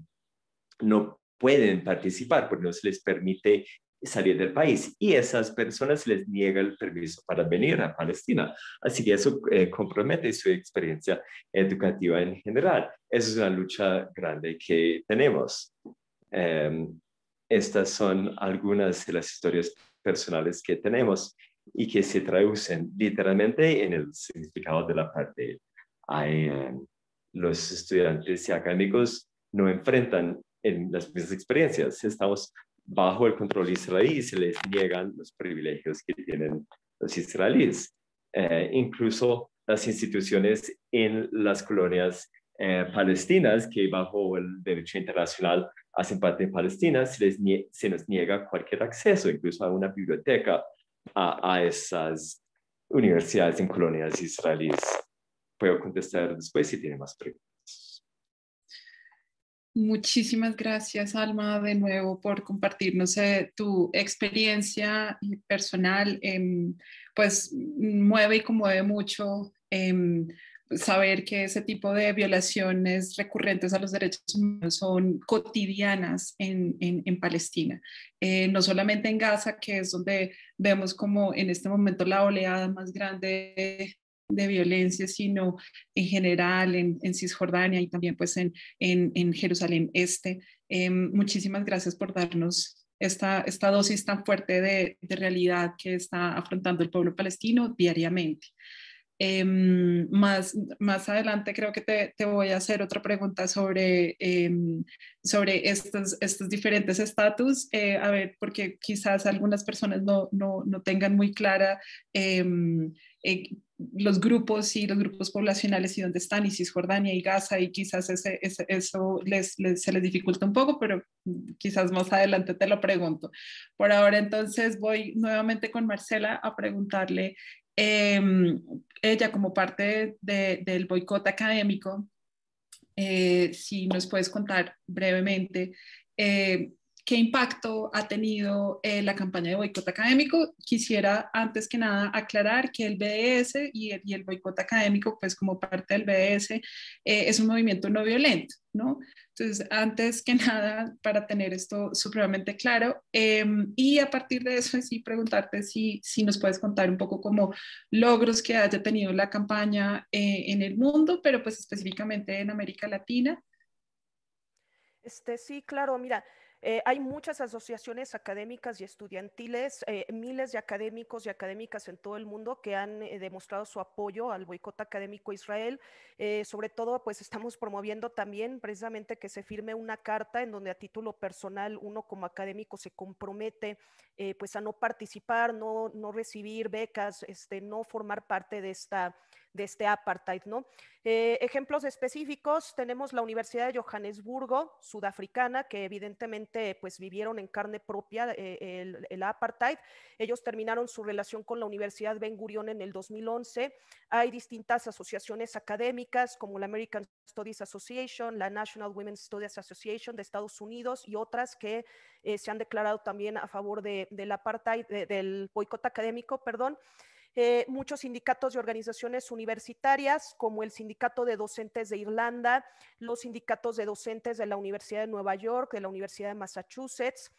no pueden participar porque no se les permite salir del país y esas personas les niega el permiso para venir a Palestina. Así que eso eh, compromete su experiencia educativa en general. Esa es una lucha grande que tenemos. Em, estas son algunas de las historias personales que tenemos y que se traducen literalmente en el significado de la parte. Hay, em, los estudiantes y académicos no enfrentan en las mismas experiencias. Estamos bajo el control israelí se les niegan los privilegios que tienen los israelíes. Eh, incluso las instituciones en las colonias eh, palestinas que bajo el derecho internacional hacen parte de Palestina, se, les se nos niega cualquier acceso, incluso a una biblioteca, a, a esas universidades en colonias israelíes. Puedo contestar después si tiene más preguntas. Muchísimas gracias, Alma, de nuevo por compartirnos eh, tu experiencia personal. Em, pues mueve y conmueve mucho em, saber que ese tipo de violaciones recurrentes a los derechos humanos son cotidianas en, en, Palestina. Eh, no solamente en Gaza, que es donde vemos como en este momento la oleada más grande de violencia, sino en general en, Cisjordania y también pues en, en, Jerusalén Este. Em, muchísimas gracias por darnos esta, esta dosis tan fuerte de, de, realidad que está afrontando el pueblo palestino diariamente. Em, más, más adelante creo que te, te, voy a hacer otra pregunta sobre, em, sobre estos, estos diferentes estatus, eh, a ver, porque quizás algunas personas no, no, no tengan muy clara eh, los grupos y los grupos poblacionales y dónde están, y Cisjordania y Gaza, y quizás ese, eso les, se les dificulta un poco, pero quizás más adelante te lo pregunto. Por ahora entonces voy nuevamente con Marcela a preguntarle, em, ella como parte del boicot académico, eh, si nos puedes contar brevemente eh, ¿Qué impacto ha tenido eh, la campaña de boicot académico? Quisiera antes que nada aclarar que el BDS y el, y el boicot académico, pues como parte del BDS, eh, es un movimiento no violento, ¿no? Entonces, antes que nada, para tener esto supremamente claro, em, y a partir de eso, sí preguntarte si, si nos puedes contar un poco como logros que haya tenido la campaña eh, en el mundo, pero pues específicamente en América Latina. Este, sí, claro, mira, eh, hay muchas asociaciones académicas y estudiantiles, eh, miles de académicos y académicas en todo el mundo que han eh, demostrado su apoyo al boicot académico a Israel. sobre todo, pues estamos promoviendo también precisamente que se firme una carta en donde a título personal uno como académico se compromete pues a no participar, no, no recibir becas, este, no formar parte de esta de este apartheid, ¿no? Eh, ejemplos específicos, tenemos la Universidad de Johannesburgo, sudafricana, que evidentemente pues vivieron en carne propia eh, el, apartheid. Ellos terminaron su relación con la Universidad Ben Gurion en el 2011. Hay distintas asociaciones académicas como la American Studies Association, la National Women's Studies Association de Estados Unidos y otras que eh, se han declarado también a favor de, del apartheid, del boicot académico, perdón. Eh, muchos sindicatos y organizaciones universitarias, como el Sindicato de Docentes de Irlanda, los sindicatos de docentes de la Universidad de Nueva York, de la Universidad de Massachusetts.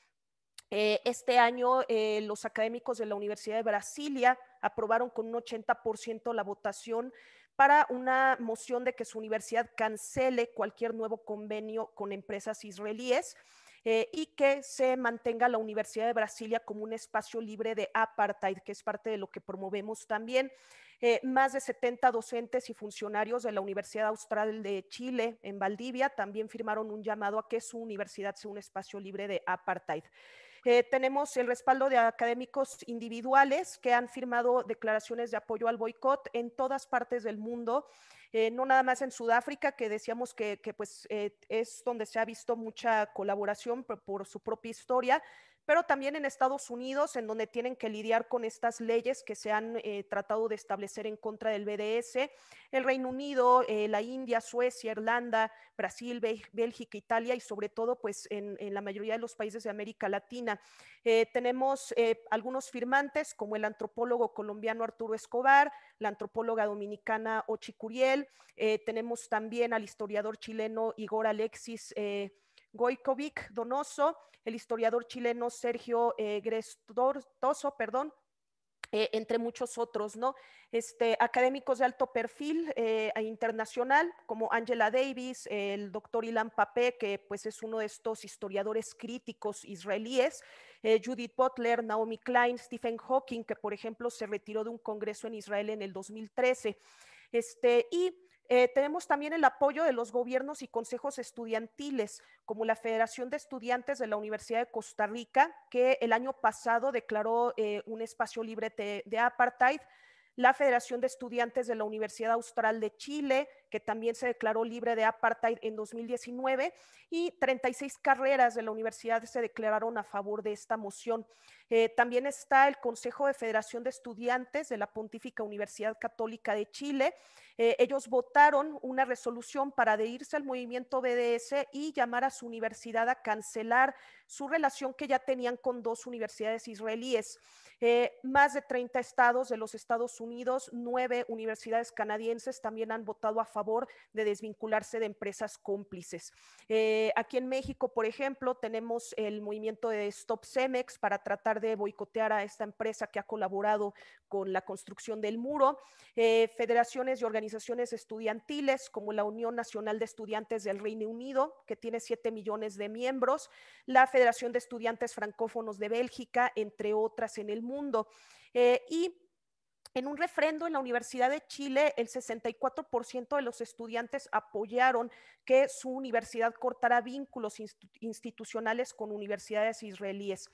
Eh, este año, eh, los académicos de la Universidad de Brasilia aprobaron con un 80% la votación para una moción de que su universidad cancele cualquier nuevo convenio con empresas israelíes. Eh, y que se mantenga la Universidad de Brasilia como un espacio libre de apartheid, que es parte de lo que promovemos también. Eh, más de 70 docentes y funcionarios de la Universidad Austral de Chile en Valdivia también firmaron un llamado a que su universidad sea un espacio libre de apartheid. Eh, tenemos el respaldo de académicos individuales que han firmado declaraciones de apoyo al boicot en todas partes del mundo. Eh, no nada más en Sudáfrica, que decíamos que, pues eh, es donde se ha visto mucha colaboración por, su propia historia, pero también en Estados Unidos, en donde tienen que lidiar con estas leyes que se han eh, tratado de establecer en contra del BDS, el Reino Unido, eh, la India, Suecia, Irlanda, Brasil, Bélgica, Italia y sobre todo pues en, la mayoría de los países de América Latina. Eh, tenemos algunos firmantes como el antropólogo colombiano Arturo Escobar, la antropóloga dominicana Ochi Curiel, tenemos también al historiador chileno Igor Alexis Goikovic Donoso, el historiador chileno Sergio eh, Grestortoso, perdón, eh, entre muchos otros, ¿no? Este, académicos de alto perfil eh, internacional, como Angela Davis, el doctor Ilan Papé, que pues es uno de estos historiadores críticos israelíes, eh, Judith Butler, Naomi Klein, Stephen Hawking, que por ejemplo se retiró de un congreso en Israel en el 2013. Este, y eh, tenemos también el apoyo de los gobiernos y consejos estudiantiles, como la Federación de Estudiantes de la Universidad de Costa Rica, que el año pasado declaró eh, un espacio libre de apartheid la Federación de Estudiantes de la Universidad Austral de Chile, que también se declaró libre de apartheid en 2019, y 36 carreras de la universidad se declararon a favor de esta moción. Eh, también está el Consejo de Federación de Estudiantes de la Pontífica Universidad Católica de Chile. Eh, ellos votaron una resolución para adherirse al movimiento BDS y llamar a su universidad a cancelar su relación que ya tenían con dos universidades israelíes. Eh, más de 30 estados de los Estados Unidos, nueve universidades canadienses también han votado a favor de desvincularse de empresas cómplices. Eh, aquí en México, por ejemplo, tenemos el movimiento de Stop Cemex para tratar de boicotear a esta empresa que ha colaborado con la construcción del muro. Eh, federaciones y organizaciones estudiantiles como la Unión Nacional de Estudiantes del Reino Unido, que tiene 7 millones de miembros, la Federación de Estudiantes Francófonos de Bélgica, entre otras en el mundo mundo. Eh, y en un refrendo en la Universidad de Chile, el 64% de los estudiantes apoyaron que su universidad cortara vínculos institucionales con universidades israelíes.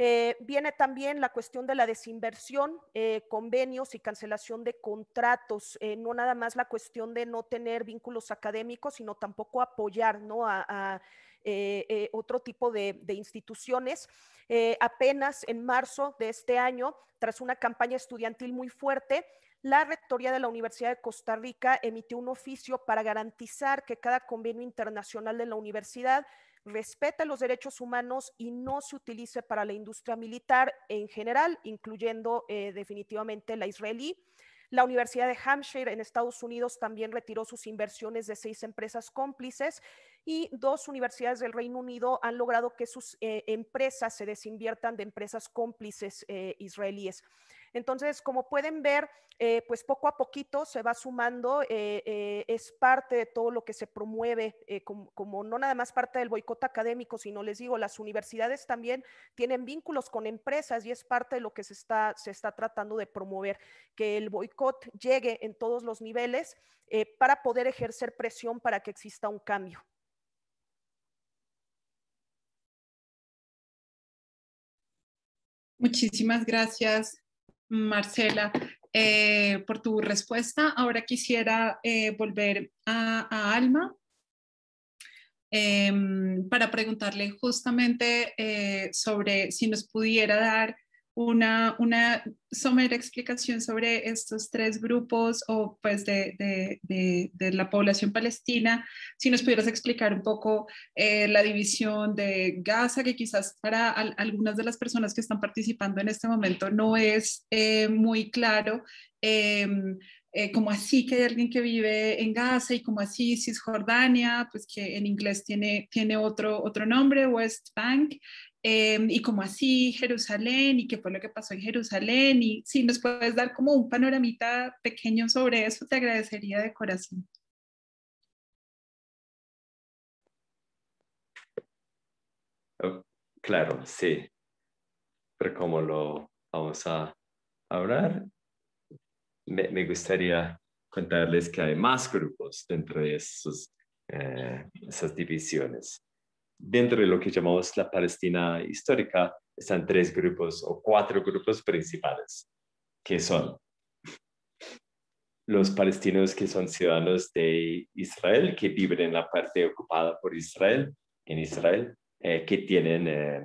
Eh, viene también la cuestión de la desinversión, eh, convenios y cancelación de contratos, no nada más la cuestión de no tener vínculos académicos, sino tampoco apoyar ¿no? a, otro tipo de instituciones. Eh, apenas en marzo de este año, tras una campaña estudiantil muy fuerte, la Rectoría de la Universidad de Costa Rica emitió un oficio para garantizar que cada convenio internacional de la universidad respete los derechos humanos y no se utilice para la industria militar en general, incluyendo eh, definitivamente la israelí. La Universidad de Hampshire en Estados Unidos también retiró sus inversiones de seis empresas cómplices y dos universidades del Reino Unido han logrado que sus eh, empresas se desinviertan de empresas cómplices eh, israelíes. Entonces, como pueden ver, eh, pues poco a poquito se va sumando, es parte de todo lo que se promueve, como, no nada más parte del boicot académico, sino les digo, las universidades también tienen vínculos con empresas y es parte de lo que se está, se está tratando de promover, que el boicot llegue en todos los niveles para poder ejercer presión para que exista un cambio. Muchísimas gracias, Marcela. eh, por tu respuesta. Ahora quisiera eh, volver a, Alma em, para preguntarle justamente eh, sobre si nos pudiera dar una, una somera explicación sobre estos tres grupos o pues de, de, de, la población palestina, si nos pudieras explicar un poco eh, la división de Gaza, que quizás para algunas de las personas que están participando en este momento no es eh, muy claro. Em, eh, como así que hay alguien que vive en Gaza y como así Cisjordania, pues que en inglés tiene, tiene otro, otro nombre, West Bank, Em, y como así Jerusalén y qué fue lo que pasó en Jerusalén y si nos puedes dar como un panoramita pequeño sobre eso, te agradecería de corazón. Oh, claro, sí. Pero como lo vamos a hablar, me, gustaría contarles que hay más grupos dentro de eh, esas divisiones dentro de lo que llamamos la Palestina histórica, están tres grupos o cuatro grupos principales, que son los palestinos que son ciudadanos de Israel, que viven en la parte ocupada por Israel, en Israel, eh, que tienen eh,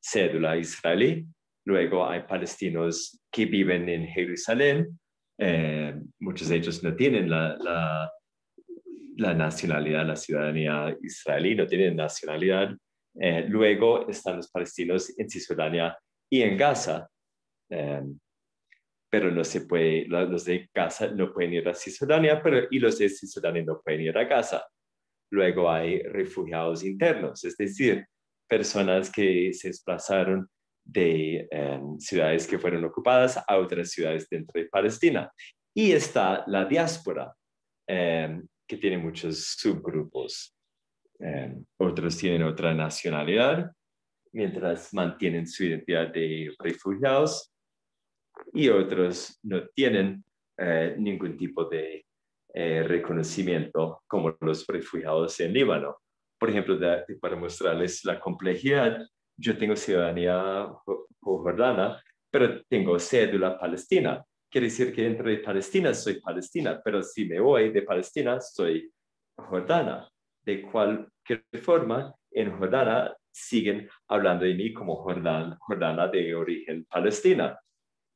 cédula israelí. Luego hay palestinos que viven en Jerusalén. Eh, muchos de ellos no tienen la la nacionalidad, la ciudadanía israelí, no tienen nacionalidad. Eh, luego están los palestinos en Cisjordania y en Gaza, em, pero no se puede, los de Gaza no pueden ir a Cisjordania, pero y los de Cisjordania no pueden ir a Gaza. Luego hay refugiados internos, es decir, personas que se desplazaron de em, ciudades que fueron ocupadas a otras ciudades dentro de Palestina. Y está la diáspora, em, que tiene muchos subgrupos. Eh, otros tienen otra nacionalidad, mientras mantienen su identidad de refugiados, y otros no tienen eh, ningún tipo de eh, reconocimiento como los refugiados en Líbano. Por ejemplo, para mostrarles la complejidad, yo tengo ciudadanía jordana, pero tengo cédula palestina quiere decir que dentro de Palestina soy palestina, pero si me voy de Palestina soy jordana. De cualquier forma, en Jordana siguen hablando de mí como jordana de origen palestina.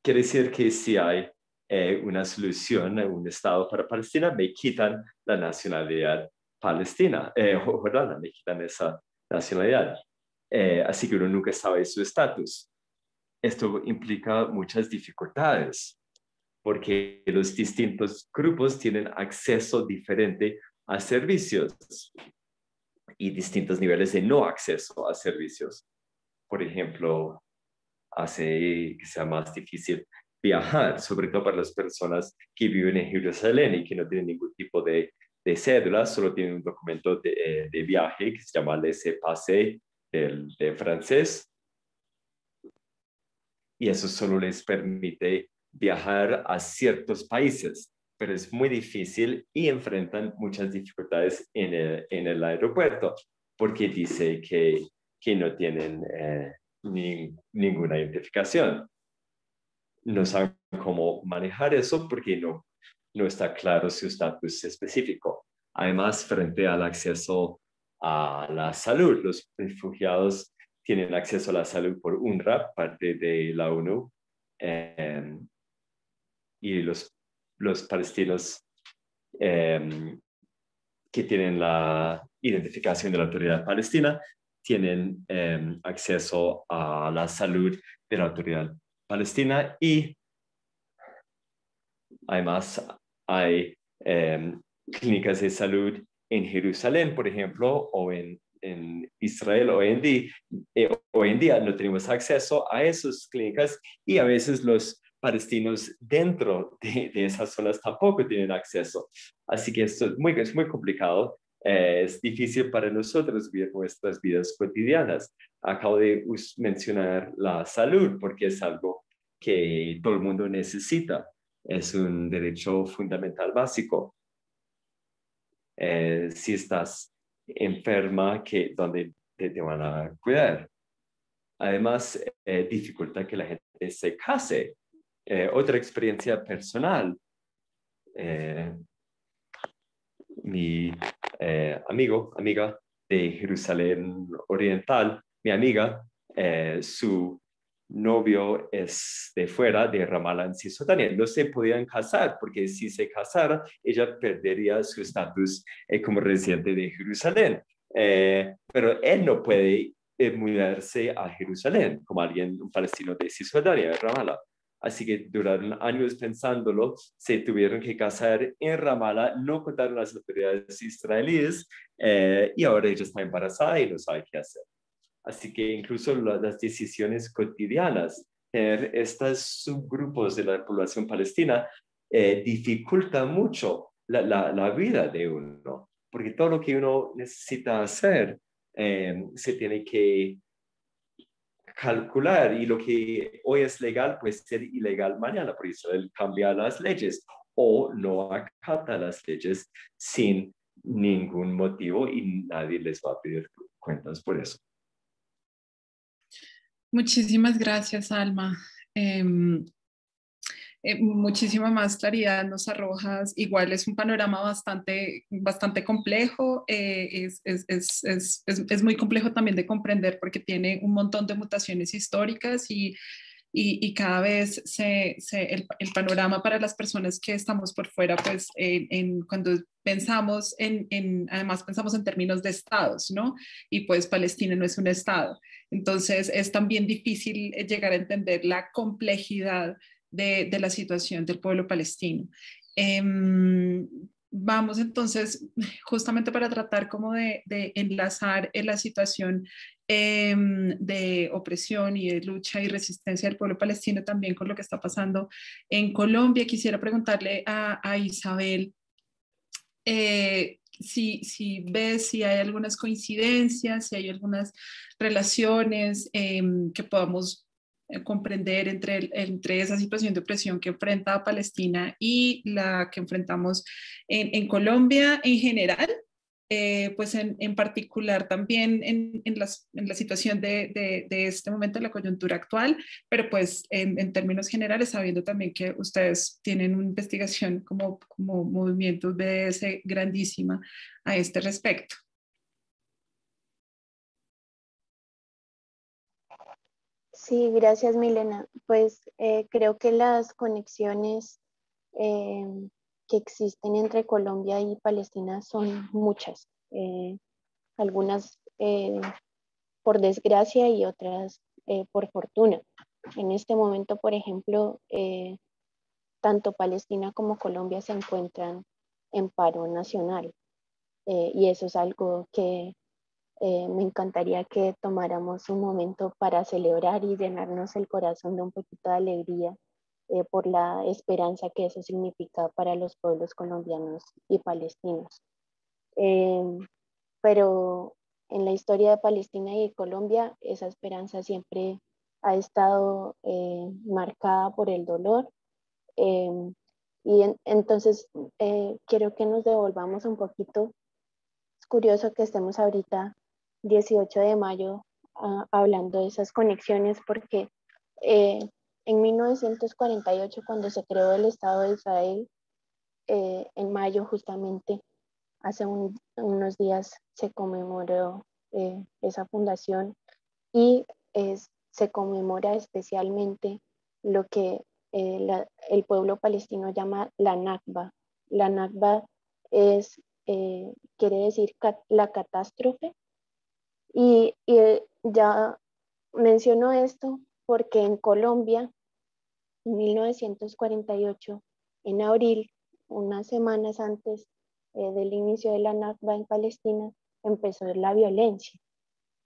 Quiere decir que si hay eh, una solución, un Estado para Palestina, me quitan la nacionalidad palestina, eh, jordana, me quitan esa nacionalidad. Eh, así que uno nunca sabe su estatus. Esto implica muchas dificultades porque los distintos grupos tienen acceso diferente a servicios y distintos niveles de no acceso a servicios. Por ejemplo, hace que sea más difícil viajar, sobre todo para las personas que viven en Jerusalén y que no tienen ningún tipo de, de cédula, solo tienen un documento de, eh, de viaje que se llama laissez-passer de francés. Y eso solo les permite viajar a ciertos países, pero es muy difícil y enfrentan muchas dificultades en el, en el aeropuerto porque dice que, que no tienen eh, ninguna identificación. No saben cómo manejar eso porque no, no está claro su estatus específico. Además, frente al acceso a la salud, los refugiados tienen acceso a la salud por UNRWA, parte de la ONU, eh, y los, los palestinos em, que tienen la identificación de la autoridad palestina tienen em, acceso a la salud de la autoridad palestina y además hay em, clínicas de salud en Jerusalén, por ejemplo, o en, en Israel hoy en, día, eh, hoy en día no tenemos acceso a esas clínicas y a veces los palestinos dentro de, esas zonas tampoco tienen acceso. Así que esto es muy, es muy complicado. Eh, es difícil para nosotros vivir nuestras vidas cotidianas. Acabo de mencionar la salud porque es algo que todo el mundo necesita. Es un derecho fundamental básico. Eh, si estás enferma, que, ¿dónde te, van a cuidar? Además, eh, dificulta que la gente se case eh, otra experiencia personal. mi amigo, amiga de Jerusalén Oriental, mi amiga, su novio es de fuera de Ramallah en Cisjordania. No se podían casar porque si se casara, ella perdería su estatus eh, como residente de Jerusalén. Eh, pero él no puede eh, mudarse a Jerusalén como alguien, un palestino de Cisjordania, Ramallah. Así que duraron años pensándolo, se tuvieron que casar en Ramallah, no contaron las autoridades israelíes y ahora ella está embarazada y no sabe qué hacer. Así que incluso las decisiones cotidianas en estos subgrupos de la población palestina eh, dificulta mucho la, vida de uno, porque todo lo que uno necesita hacer eh, se tiene que calcular y lo que hoy es legal puede ser ilegal mañana, por él cambia las leyes o no acata las leyes sin ningún motivo y nadie les va a pedir cuentas por eso. Muchísimas gracias, Alma. Em, eh, muchísima más claridad nos arrojas. Igual es un panorama bastante, bastante complejo, eh, es, es, es, es, muy complejo también de comprender porque tiene un montón de mutaciones históricas y, y, cada vez se, se, el, el, panorama para las personas que estamos por fuera, pues en, cuando pensamos en, en, además pensamos en términos de estados, ¿no? Y pues Palestina no es un estado. Entonces es también difícil eh, llegar a entender la complejidad de, la situación del pueblo palestino. Em, vamos entonces justamente para tratar como de, enlazar en la situación em, de opresión y de lucha y resistencia del pueblo palestino también con lo que está pasando en Colombia. Quisiera preguntarle a, Isabel eh, si, si ves si hay algunas coincidencias, si hay algunas relaciones em, que podamos comprender entre, entre esa situación de opresión que enfrenta Palestina y la que enfrentamos en, Colombia en general, eh, pues en, en, particular también en, en, la situación de, de, de, este momento, la coyuntura actual, pero pues en, términos generales, sabiendo también que ustedes tienen una investigación como, como movimiento BDS grandísima a este respecto. Sí, gracias Milena. Pues eh, creo que las conexiones eh, que existen entre Colombia y Palestina son muchas, eh, algunas eh, por desgracia y otras por fortuna. En este momento, por ejemplo, tanto Palestina como Colombia se encuentran en paro nacional y eso es algo que me encantaría que tomáramos un momento para celebrar y llenarnos el corazón de un poquito de alegría eh, por la esperanza que eso significa para los pueblos colombianos y palestinos. Em, pero en la historia de Palestina y de Colombia, esa esperanza siempre ha estado eh, marcada por el dolor. Em, y entonces eh, quiero que nos devolvamos un poquito. Es curioso que estemos ahorita, 18 de mayo, ah, hablando de esas conexiones, porque en 1948, cuando se creó el Estado de Israel, eh, en mayo justamente, hace unos días se conmemoró eh, esa fundación y se conmemora especialmente lo que eh, el pueblo palestino llama la Nakba. La Nakba es, quiere decir la catástrofe y, y ya menciono esto porque en Colombia, en 1948, en abril, unas semanas antes eh, del inicio de la Nakba en Palestina, empezó la violencia.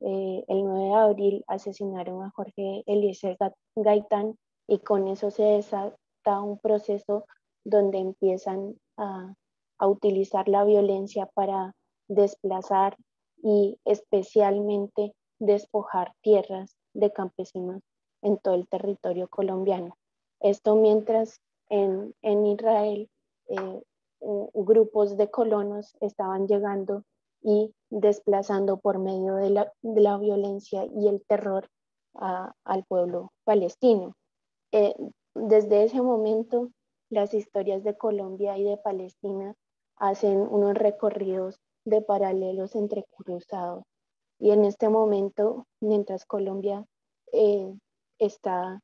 Eh, el 9 de abril asesinaron a Jorge Eliezer Gaitán y con eso se desata un proceso donde empiezan a, a utilizar la violencia para desplazar y especialmente despojar tierras de campesinos en todo el territorio colombiano. Esto mientras en, en Israel eh, grupos de colonos estaban llegando y desplazando por medio de la, de la violencia y el terror al pueblo palestino. Eh, desde ese momento, las historias de Colombia y de Palestina hacen unos recorridos de paralelos entrecruzados. Y en este momento, mientras Colombia eh, está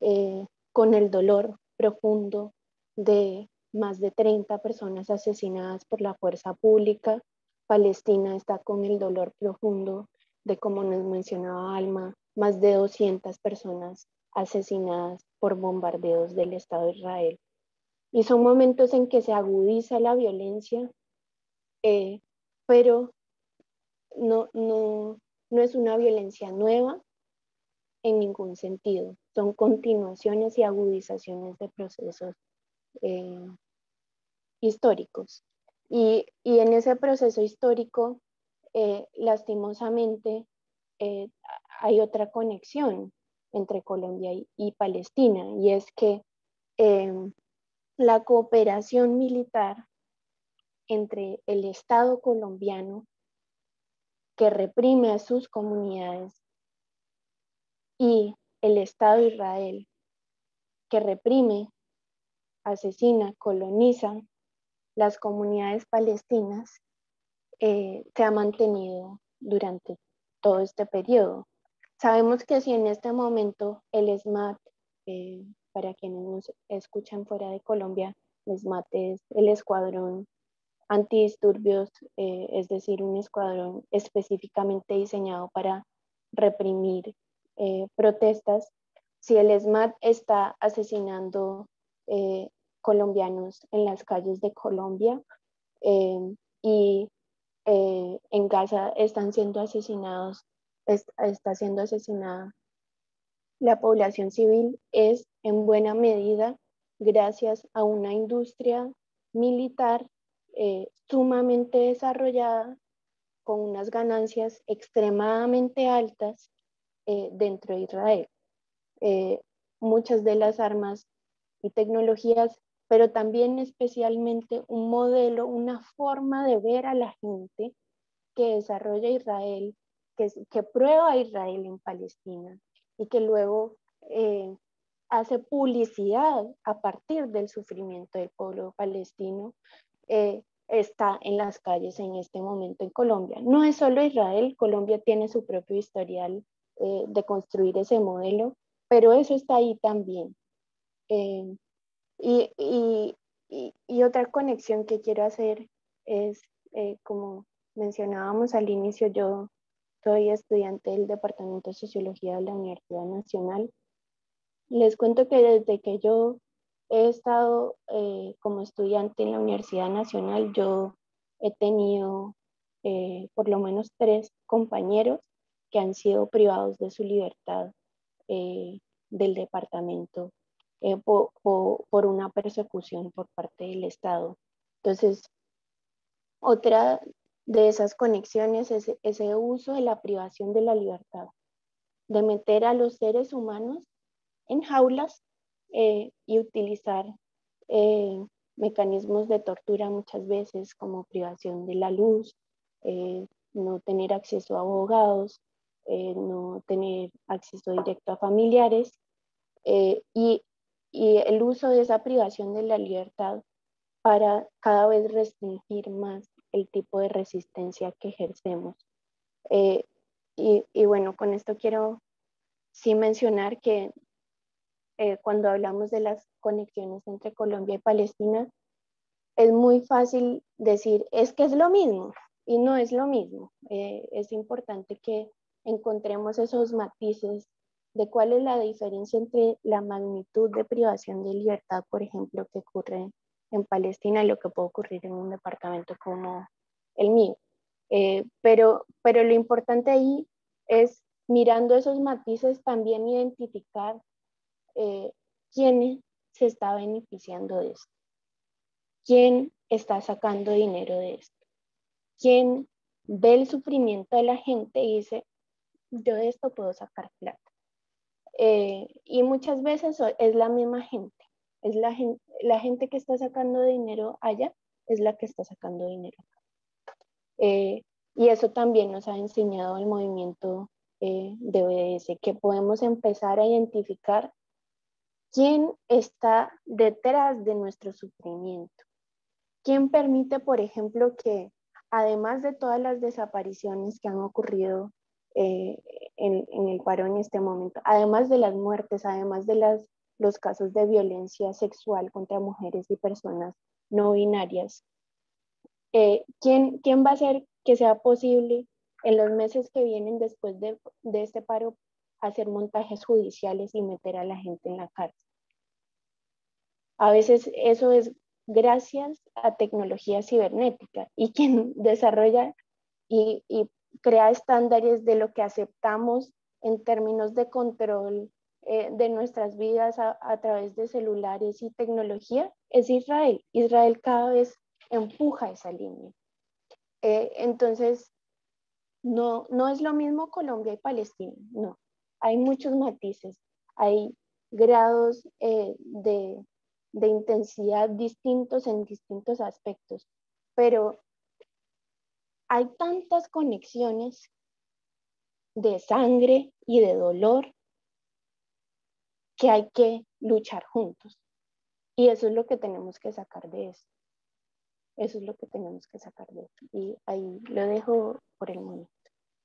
eh, con el dolor profundo de más de 30 personas asesinadas por la fuerza pública, Palestina está con el dolor profundo de, como nos mencionaba Alma, más de 200 personas asesinadas por bombardeos del Estado de Israel. Y son momentos en que se agudiza la violencia, eh, pero no, no, no es una violencia nueva en ningún sentido. Son continuaciones y agudizaciones de procesos eh, históricos. Y, y, en ese proceso histórico, eh, lastimosamente, hay otra conexión entre Colombia y, Palestina, y es que em, la cooperación militar entre el Estado colombiano que reprime a sus comunidades y el Estado de Israel que reprime, asesina, coloniza las comunidades palestinas, eh, se ha mantenido durante todo este periodo. Sabemos que si en este momento el SMAT, eh, para quienes nos escuchan fuera de Colombia, el SMAT es el escuadrón antidisturbios, eh, es decir, un escuadrón específicamente diseñado para reprimir eh, protestas. Si el SMAT está asesinando colombianos en las calles de Colombia y en Gaza están siendo asesinados está siendo asesinada la población civil es en buena medida gracias a una industria militar eh, sumamente desarrollada con unas ganancias extremadamente altas eh, dentro de Israel. Eh, muchas de las armas y tecnologías, pero también especialmente un modelo, una forma de ver a la gente que desarrolla Israel que, prueba a Israel en Palestina y que luego hace publicidad a partir del sufrimiento del pueblo palestino, está en las calles en este momento en Colombia. No es solo Israel, Colombia tiene su propio historial eh, de construir ese modelo, pero eso está ahí también. Y, y, y, otra conexión que quiero hacer es, como mencionábamos al inicio, yo soy estudiante del Departamento de Sociología de la Universidad Nacional. Les cuento que desde que yo he estado eh, como estudiante en la Universidad Nacional, yo he tenido eh, por lo menos tres compañeros que han sido privados de su libertad eh, del departamento por, por, una persecución por parte del Estado. Entonces, otra de esas conexiones, ese, ese uso de la privación de la libertad, de meter a los seres humanos en jaulas eh, y utilizar eh, mecanismos de tortura muchas veces como privación de la luz, eh, no tener acceso a abogados, no tener acceso directo a familiares y, y, el uso de esa privación de la libertad para cada vez restringir más el tipo de resistencia que ejercemos. Eh, y, y, bueno, con esto quiero sí mencionar que eh, cuando hablamos de las conexiones entre Colombia y Palestina, es muy fácil decir, es que es lo mismo, y no es lo mismo. Eh, es importante que encontremos esos matices de cuál es la diferencia entre la magnitud de privación de libertad, por ejemplo, que ocurre en Palestina lo que puede ocurrir en un departamento como el mío. Eh, pero, pero lo importante ahí es, mirando esos matices, también identificar eh, quién se está beneficiando de esto, quién está sacando dinero de esto, quién ve el sufrimiento de la gente y dice, yo de esto puedo sacar plata. Eh, y muchas veces es la misma gente, es la gente, la gente que está sacando dinero allá, es la que está sacando dinero acá. Eh, y eso también nos ha enseñado el movimiento eh, de ODS, que podemos empezar a identificar ¿Quién está detrás de nuestro sufrimiento? ¿Quién permite, por ejemplo, que además de todas las desapariciones que han ocurrido eh, en, el paro en este momento, además de las muertes, además de los casos de violencia sexual contra mujeres y personas no binarias, eh, ¿quién, ¿quién va a hacer que sea posible en los meses que vienen después de, de este paro hacer montajes judiciales y meter a la gente en la cárcel? A veces eso es gracias a tecnología cibernética y quien desarrolla y, crea estándares de lo que aceptamos en términos de control eh, de nuestras vidas a, a, través de celulares y tecnología es Israel. Israel cada vez empuja esa línea. Eh, entonces, no, no es lo mismo Colombia y Palestina, no. Hay muchos matices, hay grados eh, de, de intensidad distintos en distintos aspectos, pero hay tantas conexiones de sangre y de dolor que hay que luchar juntos. Y eso es lo que tenemos que sacar de esto. Eso es lo que tenemos que sacar de esto. Y ahí lo dejo por el momento.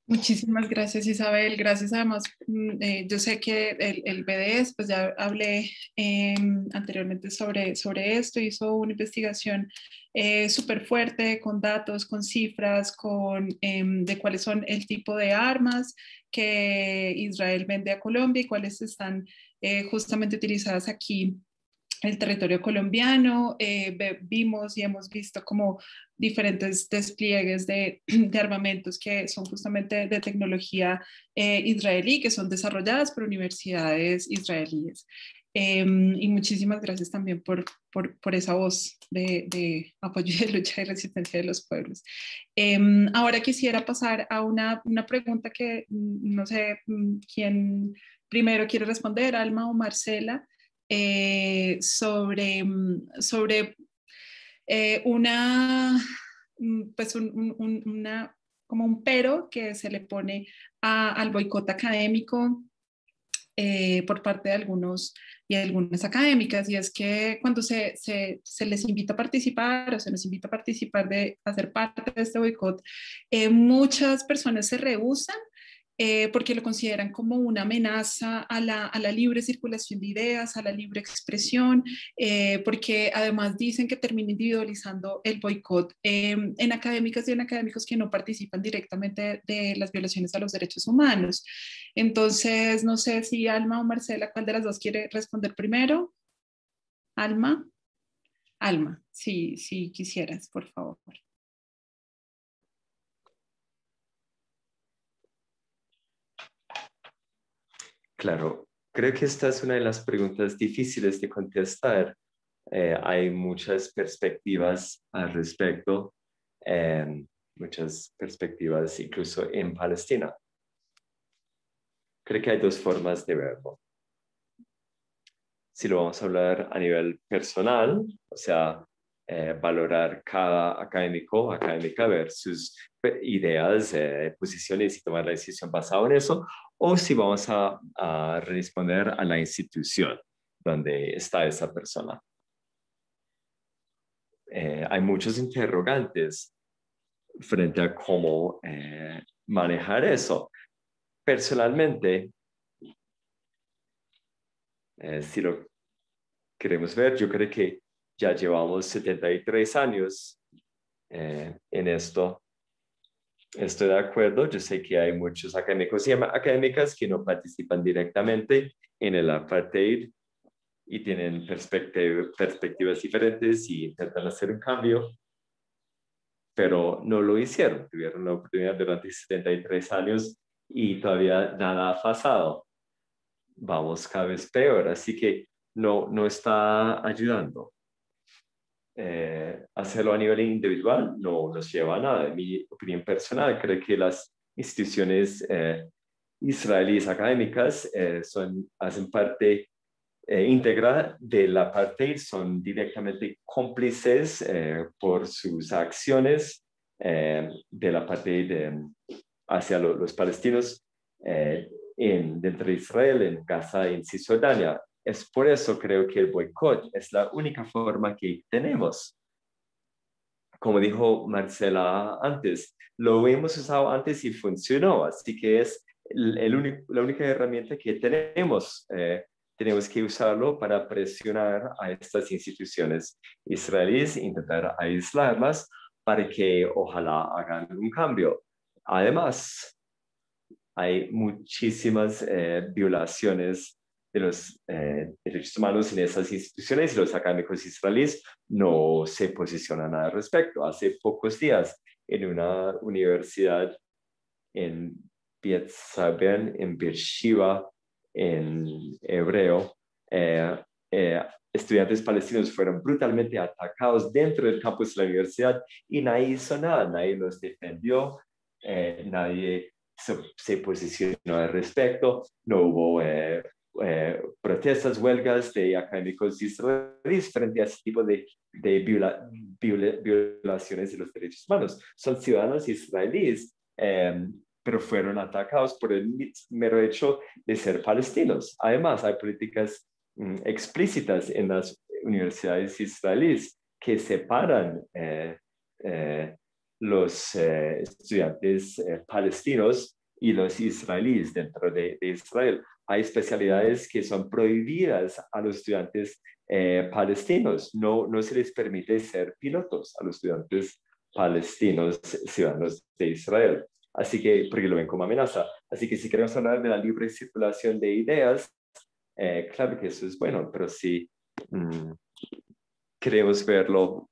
Muchísimas gracias Isabel, gracias además, mm, eh, yo sé que el, el, BDS, pues ya hablé eh, anteriormente sobre, sobre esto, hizo una investigación eh, súper fuerte con datos, con cifras, con em, de cuáles son el tipo de armas que Israel vende a Colombia y cuáles están eh, justamente utilizadas aquí el territorio colombiano, eh, vimos y hemos visto como diferentes despliegues de, armamentos que son justamente de tecnología eh, israelí, que son desarrolladas por universidades israelíes. Eh, y muchísimas gracias también por, por, esa voz de, apoyo de lucha y resistencia de los pueblos. Em, ahora quisiera pasar a una, una pregunta que mm, no sé mm, quién primero quiere responder, Alma o Marcela. Eh, sobre, mm, sobre eh, una, mm, pues un, una, como un pero que se le pone al boicot académico eh, por parte de algunos y algunas académicas, y es que cuando se, se, se, les invita a participar o se nos invita a participar de hacer parte de este boicot, muchas personas se rehusan eh, porque lo consideran como una amenaza a la, a la, libre circulación de ideas, a la libre expresión, eh, porque además dicen que termina individualizando el boicot eh, en académicas y en académicos que no participan directamente de, las violaciones a los derechos humanos. Entonces, no sé si Alma o Marcela, ¿cuál de las dos quiere responder primero? Alma. Alma, si sí, quisieras, por favor. Claro, creo que esta es una de las preguntas difíciles de contestar. Eh, hay muchas perspectivas al respecto, eh, muchas perspectivas incluso en Palestina. Creo que hay dos formas de verlo. Si lo vamos a hablar a nivel personal, o sea, eh, valorar cada académico, académica, ver sus ideas, eh, posiciones y tomar la decisión basada en eso, o si vamos a, responder a la institución donde está esa persona. Eh, hay muchos interrogantes frente a cómo eh, manejar eso. Personalmente, eh, si lo queremos ver, yo creo que ya llevamos 73 años en esto Estoy de acuerdo. Yo sé que hay muchos académicos y académicas que no participan directamente en el apartheid y tienen perspectivas diferentes y intentan hacer un cambio, pero no lo hicieron. Tuvieron la oportunidad durante 73 años y todavía nada ha pasado. Vamos cada vez peor, así que no, no está ayudando. Eh, hacerlo a nivel individual no nos lleva a nada. En mi opinión personal, creo que las instituciones eh, israelíes académicas eh, son, hacen parte íntegra de la parte, son directamente cómplices por sus acciones de la parte hacia los palestinos en, dentro de Israel, en Gaza y en Cisjordania. Es por eso creo que el boicot es la única forma que tenemos. Como dijo Marcela antes, lo hemos usado antes y funcionó, así que es el, la única herramienta que tenemos. Eh, tenemos que usarlo para presionar a estas instituciones israelíes, intentar aislarlas para que ojalá hagan un cambio. Además, hay muchísimas eh, violaciones de los eh, derechos humanos en esas instituciones y los académicos israelíes no se posicionan al respecto. Hace pocos días, en una universidad en Pietzaben, en Beersheba, en hebreo, eh, estudiantes palestinos fueron brutalmente atacados dentro del campus de la universidad y nadie hizo nada, nadie los defendió, nadie se, posicionó al respecto, no hubo eh, eh, protestas, huelgas de académicos israelíes frente a ese tipo de, violaciones de los derechos humanos. Son ciudadanos israelíes, em, pero fueron atacados por el mero hecho de ser palestinos. Además, hay políticas mm, explícitas en las universidades israelíes que separan eh, los eh, estudiantes eh, palestinos y los israelíes dentro de, Israel. Hay especialidades que son prohibidas a los estudiantes eh, palestinos. No, no se les permite ser pilotos a los estudiantes palestinos ciudadanos de Israel. Así que, porque lo ven como amenaza. Así que si queremos hablar de la libre circulación de ideas, claro que eso es bueno, pero si mm, queremos verlo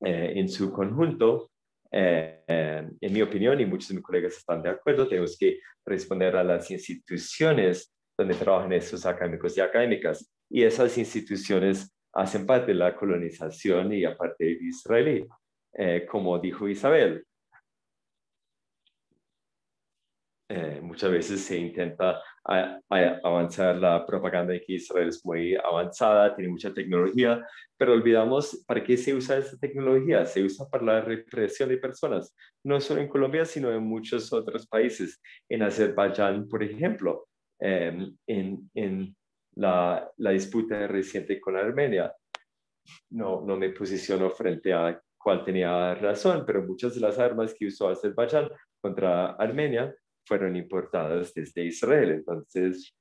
en su conjunto, eh, en mi opinión, y muchos de mis colegas están de acuerdo, tenemos que responder a las instituciones donde trabajan estos académicos y académicas. Y esas instituciones hacen parte de la colonización y aparte de israelí, eh, como dijo Isabel. Eh, muchas veces se intenta avanzar la propaganda de que Israel es muy avanzada, tiene mucha tecnología, pero olvidamos para qué se usa esa tecnología. Se usa para la represión de personas, no solo en Colombia, sino en muchos otros países. En Azerbaiyán, por ejemplo, em, en, en la, la, disputa reciente con Armenia. No, no me posiciono frente a cuál tenía razón, pero muchas de las armas que usó Azerbaiyán contra Armenia fueron importadas desde Israel. Entonces,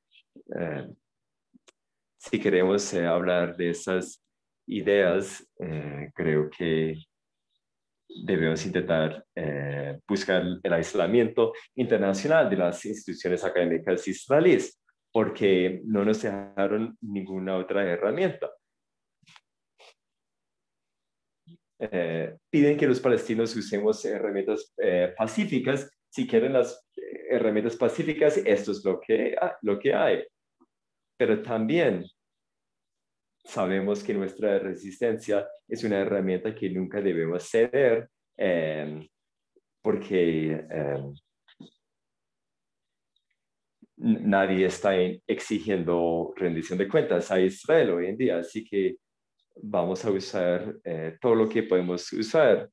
eh, si queremos eh, hablar de esas ideas, eh, creo que debemos intentar buscar el aislamiento internacional de las instituciones académicas israelíes, porque no nos dejaron ninguna otra herramienta. piden que los palestinos usemos herramientas pacíficas si quieren las herramientas pacíficas, esto es lo que, lo que hay. Pero también sabemos que nuestra resistencia es una herramienta que nunca debemos ceder em, porque em, nadie está exigiendo rendición de cuentas a Israel hoy en día, así que vamos a usar eh, todo lo que podemos usar.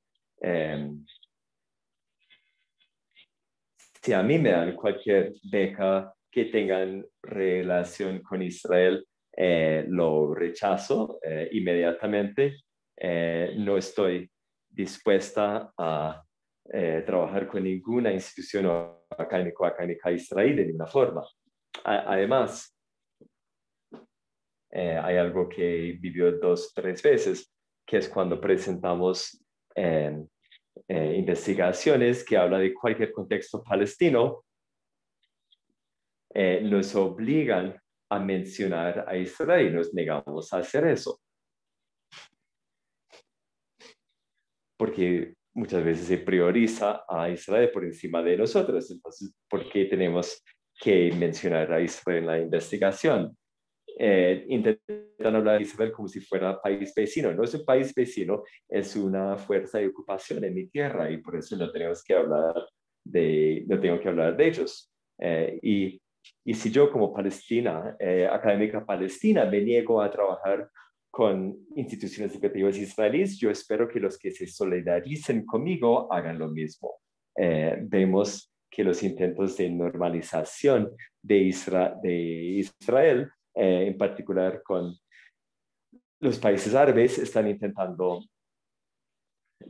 Si a mí me dan cualquier beca que tengan relación con Israel, eh, lo rechazo eh, inmediatamente. Eh, no estoy dispuesta a trabajar con ninguna institución académica académica israelí de ninguna forma. además, hay algo que vivió dos, tres veces, que es cuando presentamos eh, investigaciones que habla de cualquier contexto palestino, eh, nos obligan a mencionar a Israel y nos negamos a hacer eso. Porque muchas veces se prioriza a Israel por encima de nosotros. Entonces, ¿por qué tenemos que mencionar a Israel en la investigación? Eh, intentan hablar de Israel como si fuera país vecino. No es un país vecino, es una fuerza de ocupación en mi tierra y por eso no tenemos que hablar de, no tengo que hablar de ellos. Eh, y, y, si yo como Palestina, eh, académica palestina, me niego a trabajar con instituciones educativas israelíes, yo espero que los que se solidaricen conmigo hagan lo mismo. Eh, vemos que los intentos de normalización de, de Israel eh, en particular con los países árabes, están intentando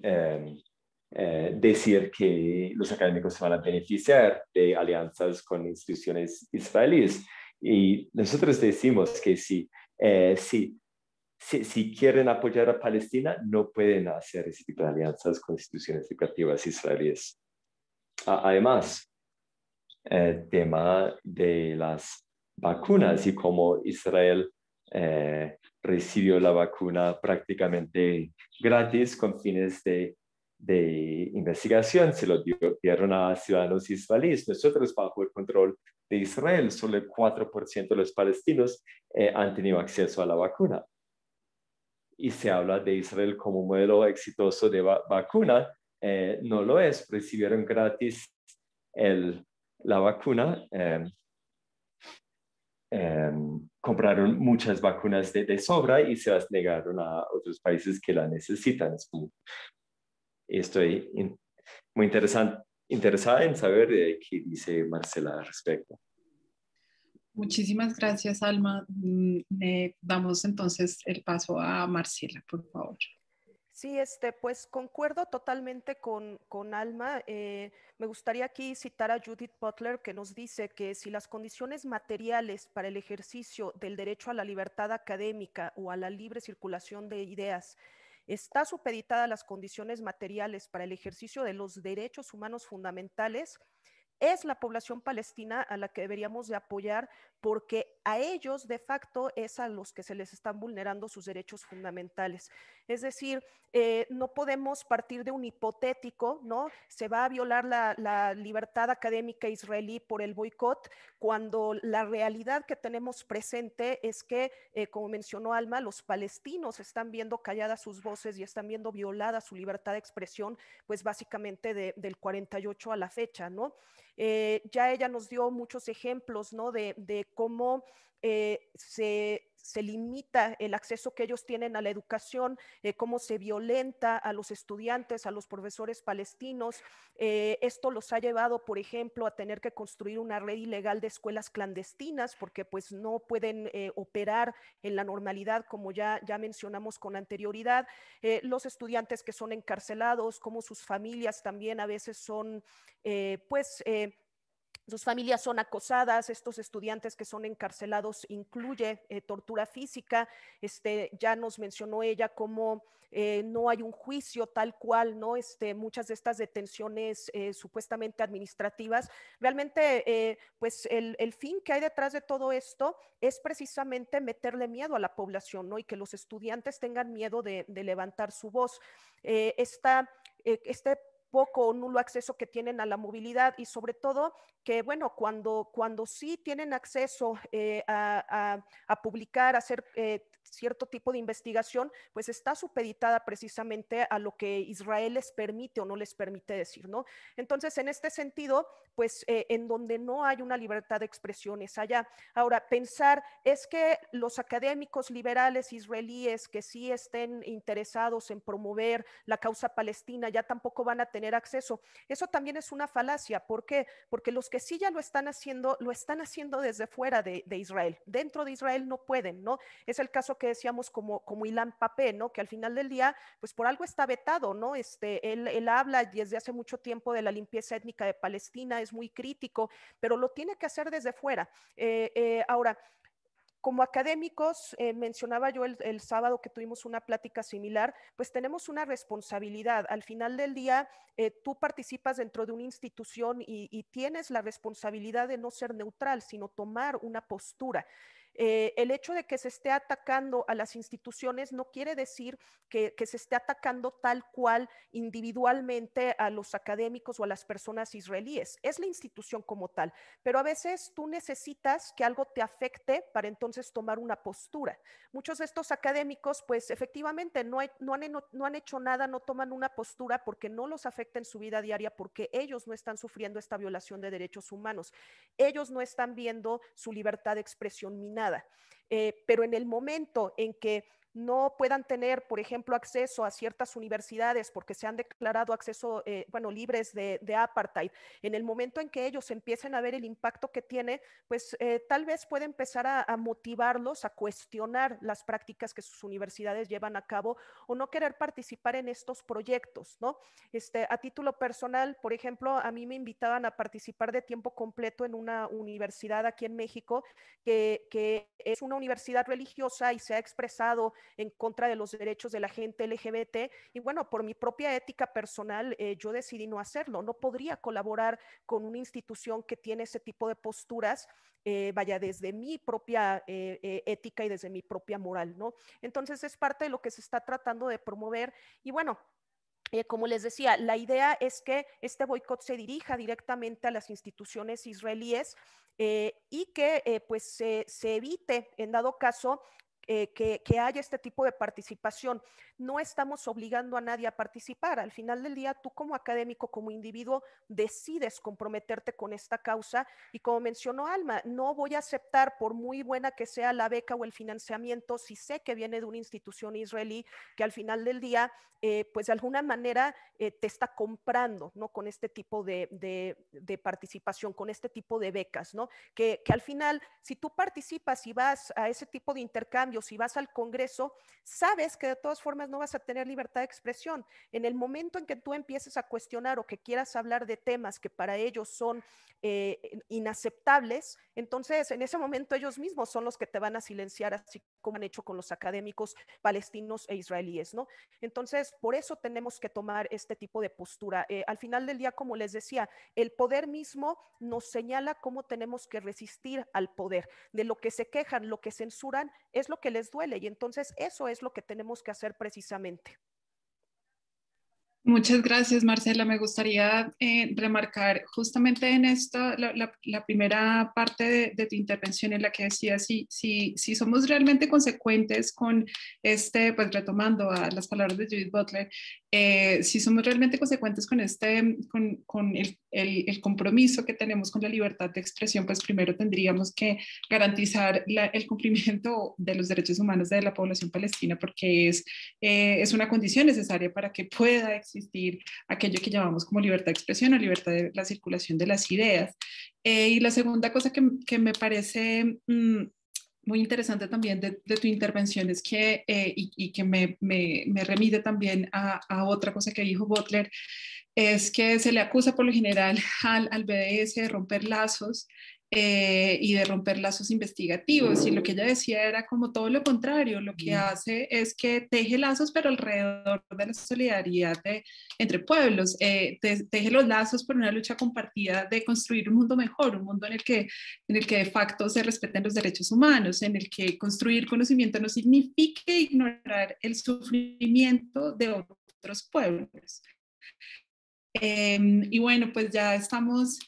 em, eh, decir que los académicos se van a beneficiar de alianzas con instituciones israelíes. Y nosotros decimos que si, eh, si, si, quieren apoyar a Palestina, no pueden hacer ese tipo de alianzas con instituciones educativas israelíes. Además, el tema de las vacunas y cómo Israel eh, recibió la vacuna prácticamente gratis con fines de de investigación se lo dieron a ciudadanos israelíes. Nosotros, bajo el control de Israel, solo el 4% de los palestinos eh, han tenido acceso a la vacuna. Y se habla de Israel como un modelo exitoso de vacuna. Eh, no lo es, recibieron gratis el, la vacuna. Em, compraron muchas vacunas de, de, sobra y se las negaron a otros países que la necesitan. Es estoy muy interesada en saber qué dice Marcela al respecto. Muchísimas gracias, Alma. Mm, le damos entonces el paso a Marcela, por favor. Sí, este, pues concuerdo totalmente con, con Alma. Eh, me gustaría aquí citar a Judith Butler que nos dice que si las condiciones materiales para el ejercicio del derecho a la libertad académica o a la libre circulación de ideas está supeditada a las condiciones materiales para el ejercicio de los derechos humanos fundamentales, es la población palestina a la que deberíamos de apoyar porque a ellos de facto es a los que se les están vulnerando sus derechos fundamentales. Es decir, eh, no podemos partir de un hipotético, ¿no? Se va a violar la, libertad académica israelí por el boicot, cuando la realidad que tenemos presente es que, eh, como mencionó Alma, los palestinos están viendo calladas sus voces y están viendo violada su libertad de expresión, pues básicamente del 48 a la fecha, ¿no? Eh, ya ella nos dio muchos ejemplos, ¿no? De, de cómo eh, se, limita el acceso que ellos tienen a la educación, eh, cómo se violenta a los estudiantes, a los profesores palestinos. Eh, esto los ha llevado, por ejemplo, a tener que construir una red ilegal de escuelas clandestinas porque pues no pueden operar en la normalidad como ya, ya mencionamos con anterioridad. los estudiantes que son encarcelados, como sus familias también a veces son pues sus familias son acosadas, estos estudiantes que son encarcelados incluye eh, tortura física. Este, ya nos mencionó ella cómo eh, no hay un juicio tal cual, ¿no? Este, muchas de estas detenciones eh, supuestamente administrativas. Realmente, pues el, fin que hay detrás de todo esto es precisamente meterle miedo a la población, ¿no? Y que los estudiantes tengan miedo de, levantar su voz. esta, este poco o nulo acceso que tienen a la movilidad y sobre todo que, bueno, cuando, cuando sí tienen acceso eh, a, publicar, a hacer eh, cierto tipo de investigación, pues está supeditada precisamente a lo que Israel les permite o no les permite decir, ¿no? Entonces, en este sentido, pues eh, en donde no hay una libertad de expresión es allá. Ahora, pensar es que los académicos liberales israelíes que sí estén interesados en promover la causa palestina ya tampoco van a tener acceso. Eso también es una falacia. ¿Por qué? Porque los que sí ya lo están haciendo, lo están haciendo desde fuera de, de Israel. Dentro de Israel no pueden, ¿no? Es el caso que decíamos como, como Ilan Papé, ¿no? Que al final del día, pues por algo está vetado, ¿no? Este, él, él habla desde hace mucho tiempo de la limpieza étnica de Palestina, es muy crítico, pero lo tiene que hacer desde fuera. Eh, eh, ahora, como académicos, eh, mencionaba yo el, sábado que tuvimos una plática similar, pues tenemos una responsabilidad. Al final del día, tú participas dentro de una institución y, tienes la responsabilidad de no ser neutral, sino tomar una postura. Eh, el hecho de que se esté atacando a las instituciones no quiere decir que, se esté atacando tal cual individualmente a los académicos o a las personas israelíes. Es la institución como tal, pero a veces tú necesitas que algo te afecte para entonces tomar una postura. Muchos de estos académicos, pues efectivamente no, han, no han hecho nada, no toman una postura porque no los afecta en su vida diaria, porque ellos no están sufriendo esta violación de derechos humanos. Ellos no están viendo su libertad de expresión minada pero en el momento en que no puedan tener, por ejemplo, acceso a ciertas universidades porque se han declarado acceso, eh, bueno, libres de, apartheid, en el momento en que ellos empiecen a ver el impacto que tiene, pues eh, tal vez puede empezar a, motivarlos a cuestionar las prácticas que sus universidades llevan a cabo o no querer participar en estos proyectos, ¿no? Este, a título personal, por ejemplo, a mí me invitaban a participar de tiempo completo en una universidad aquí en México, que, que es una universidad religiosa y se ha expresado en contra de los derechos de la gente LGBT. Y bueno, por mi propia ética personal, eh, yo decidí no hacerlo. No podría colaborar con una institución que tiene ese tipo de posturas, eh, vaya, desde mi propia eh, ética y desde mi propia moral, ¿no? Entonces es parte de lo que se está tratando de promover. Y bueno, como les decía, la idea es que este boicot se dirija directamente a las instituciones israelíes y que pues se, se, evite, en dado caso, eh, que, haya este tipo de participación. No estamos obligando a nadie a participar. Al final del día, tú como académico, como individuo, decides comprometerte con esta causa y como mencionó Alma, no voy a aceptar por muy buena que sea la beca o el financiamiento si sé que viene de una institución israelí que al final del día, eh, pues de alguna manera eh, te está comprando, ¿no? Con este tipo de, participación, con este tipo de becas, ¿no? Que, que al final, si tú participas y vas a ese tipo de intercambio, si vas al Congreso, sabes que de todas formas no vas a tener libertad de expresión. En el momento en que tú empieces a cuestionar o que quieras hablar de temas que para ellos son eh, inaceptables, entonces en ese momento ellos mismos son los que te van a silenciar, así como han hecho con los académicos palestinos e israelíes, ¿no? Entonces, por eso tenemos que tomar este tipo de postura. Eh, al final del día, como les decía, el poder mismo nos señala cómo tenemos que resistir al poder. De lo que se quejan, lo que censuran, es lo que les duele y entonces eso es lo que tenemos que hacer precisamente. Muchas gracias, Marcela. Me gustaría eh, remarcar justamente en esta, la, primera parte de, tu intervención en la que decías si, si, si somos realmente consecuentes con este, pues retomando a las palabras de Judith Butler, eh, si somos realmente consecuentes con, este, con, con el, el, compromiso que tenemos con la libertad de expresión, pues primero tendríamos que garantizar el cumplimiento de los derechos humanos de la población palestina, porque es, eh, es una condición necesaria para que pueda existir aquello que llamamos como libertad de expresión o libertad de la circulación de las ideas. Eh, y la segunda cosa que, que me parece... Mm, muy interesante también de, tu intervención es que, eh, y, que me, me, remite también a, a, otra cosa que dijo Butler, es que se le acusa por lo general al, al BDS de romper lazos eh, y de romper lazos investigativos. Y lo que ella decía era como todo lo contrario, lo que hace es que teje lazos, pero alrededor de la solidaridad de, entre pueblos, eh, teje los lazos por una lucha compartida de construir un mundo mejor, un mundo en el, que, en el que de facto se respeten los derechos humanos, en el que construir conocimiento no signifique ignorar el sufrimiento de otros pueblos. Em, y bueno, pues ya estamos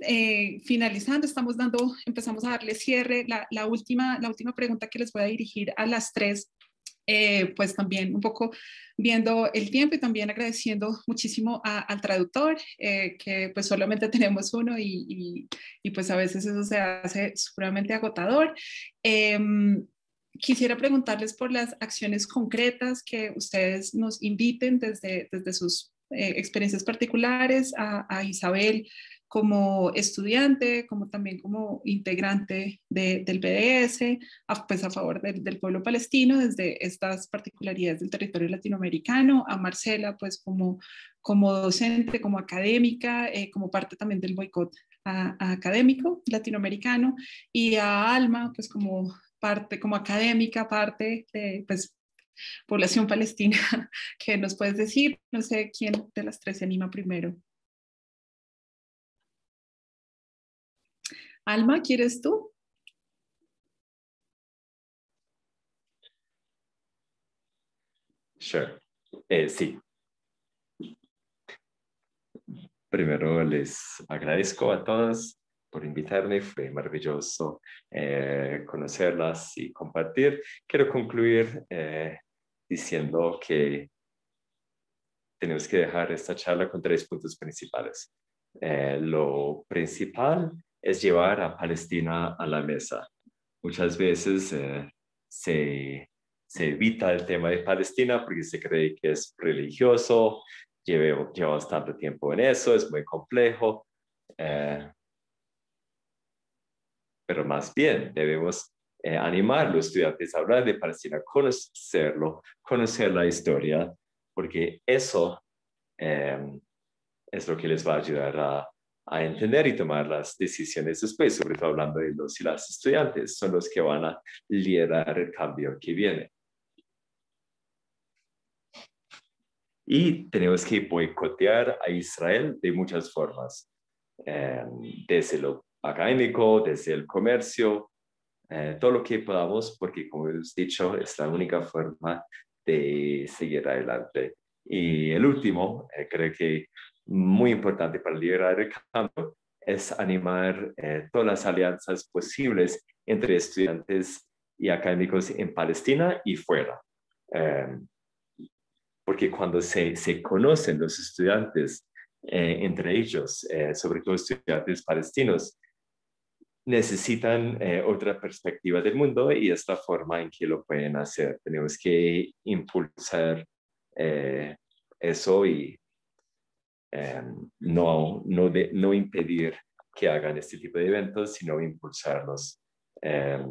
eh, finalizando, estamos dando, empezamos a darle cierre. La, última, la última pregunta que les voy a dirigir a las tres, eh, pues también un poco viendo el tiempo y también agradeciendo muchísimo al traductor, eh, que pues solamente tenemos uno y, pues a veces eso se hace supremamente agotador. Em, quisiera preguntarles por las acciones concretas que ustedes nos inviten desde, desde sus experiencias particulares a Isabel como estudiante, como también como integrante del BDS, a, pues a favor del pueblo palestino desde estas particularidades del territorio latinoamericano, a Marcela pues como, como docente, como académica, eh, como parte también del boicot académico latinoamericano, y a Alma pues como parte, como académica, parte de pues población palestina, que nos puedes decir, no sé quién de las tres se anima primero. Alma, ¿quieres tú? Sure. Eh, sí. Primero les agradezco a todas por invitarme, fue maravilloso eh, conocerlas y compartir. Quiero concluir eh, diciendo que tenemos que dejar esta charla con tres puntos principales. lo principal es llevar a Palestina a la mesa. muchas veces eh, se, se, evita el tema de Palestina porque se cree que es religioso, lleva, lleva bastante tiempo en eso, es muy complejo. Eh, pero más bien debemos eh, animar a los estudiantes a hablar de Palestina, conocerlo, conocer la historia, porque eso es lo que les va a ayudar a, a, entender y tomar las decisiones después, sobre todo hablando de los y las estudiantes, son los que van a liderar el cambio que viene. Y tenemos que boicotear a Israel de muchas formas, em, desde lo académico, desde el comercio, eh, todo lo que podamos, porque como hemos dicho, es la única forma de seguir adelante. Y el último, eh, creo que muy importante para liderar el cambio, es animar eh, todas las alianzas posibles entre estudiantes y académicos en Palestina y fuera. Em, porque cuando se, se, conocen los estudiantes entre ellos, sobre todo estudiantes palestinos, necesitan eh, otra perspectiva del mundo y esta forma en que lo pueden hacer. Tenemos que impulsar eh, eso y em, no, no, no impedir que hagan este tipo de eventos, sino impulsarlos. Em,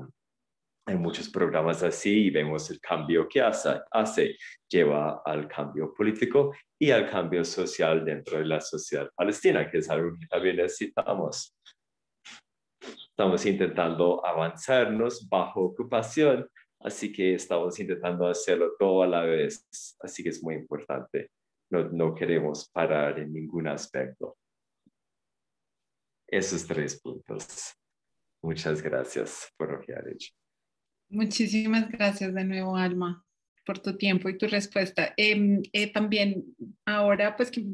hay muchos programas así y vemos el cambio que hace, hace, lleva al cambio político y al cambio social dentro de la sociedad palestina, que es algo que también necesitamos. Estamos intentando avanzarnos bajo ocupación, así que estamos intentando hacerlo todo a la vez. Así que es muy importante. No, no queremos parar en ningún aspecto. Esos tres puntos. Muchas gracias por lo que ha hecho. Muchísimas gracias de nuevo, Alma, por tu tiempo y tu respuesta. Em, eh, también ahora, pues que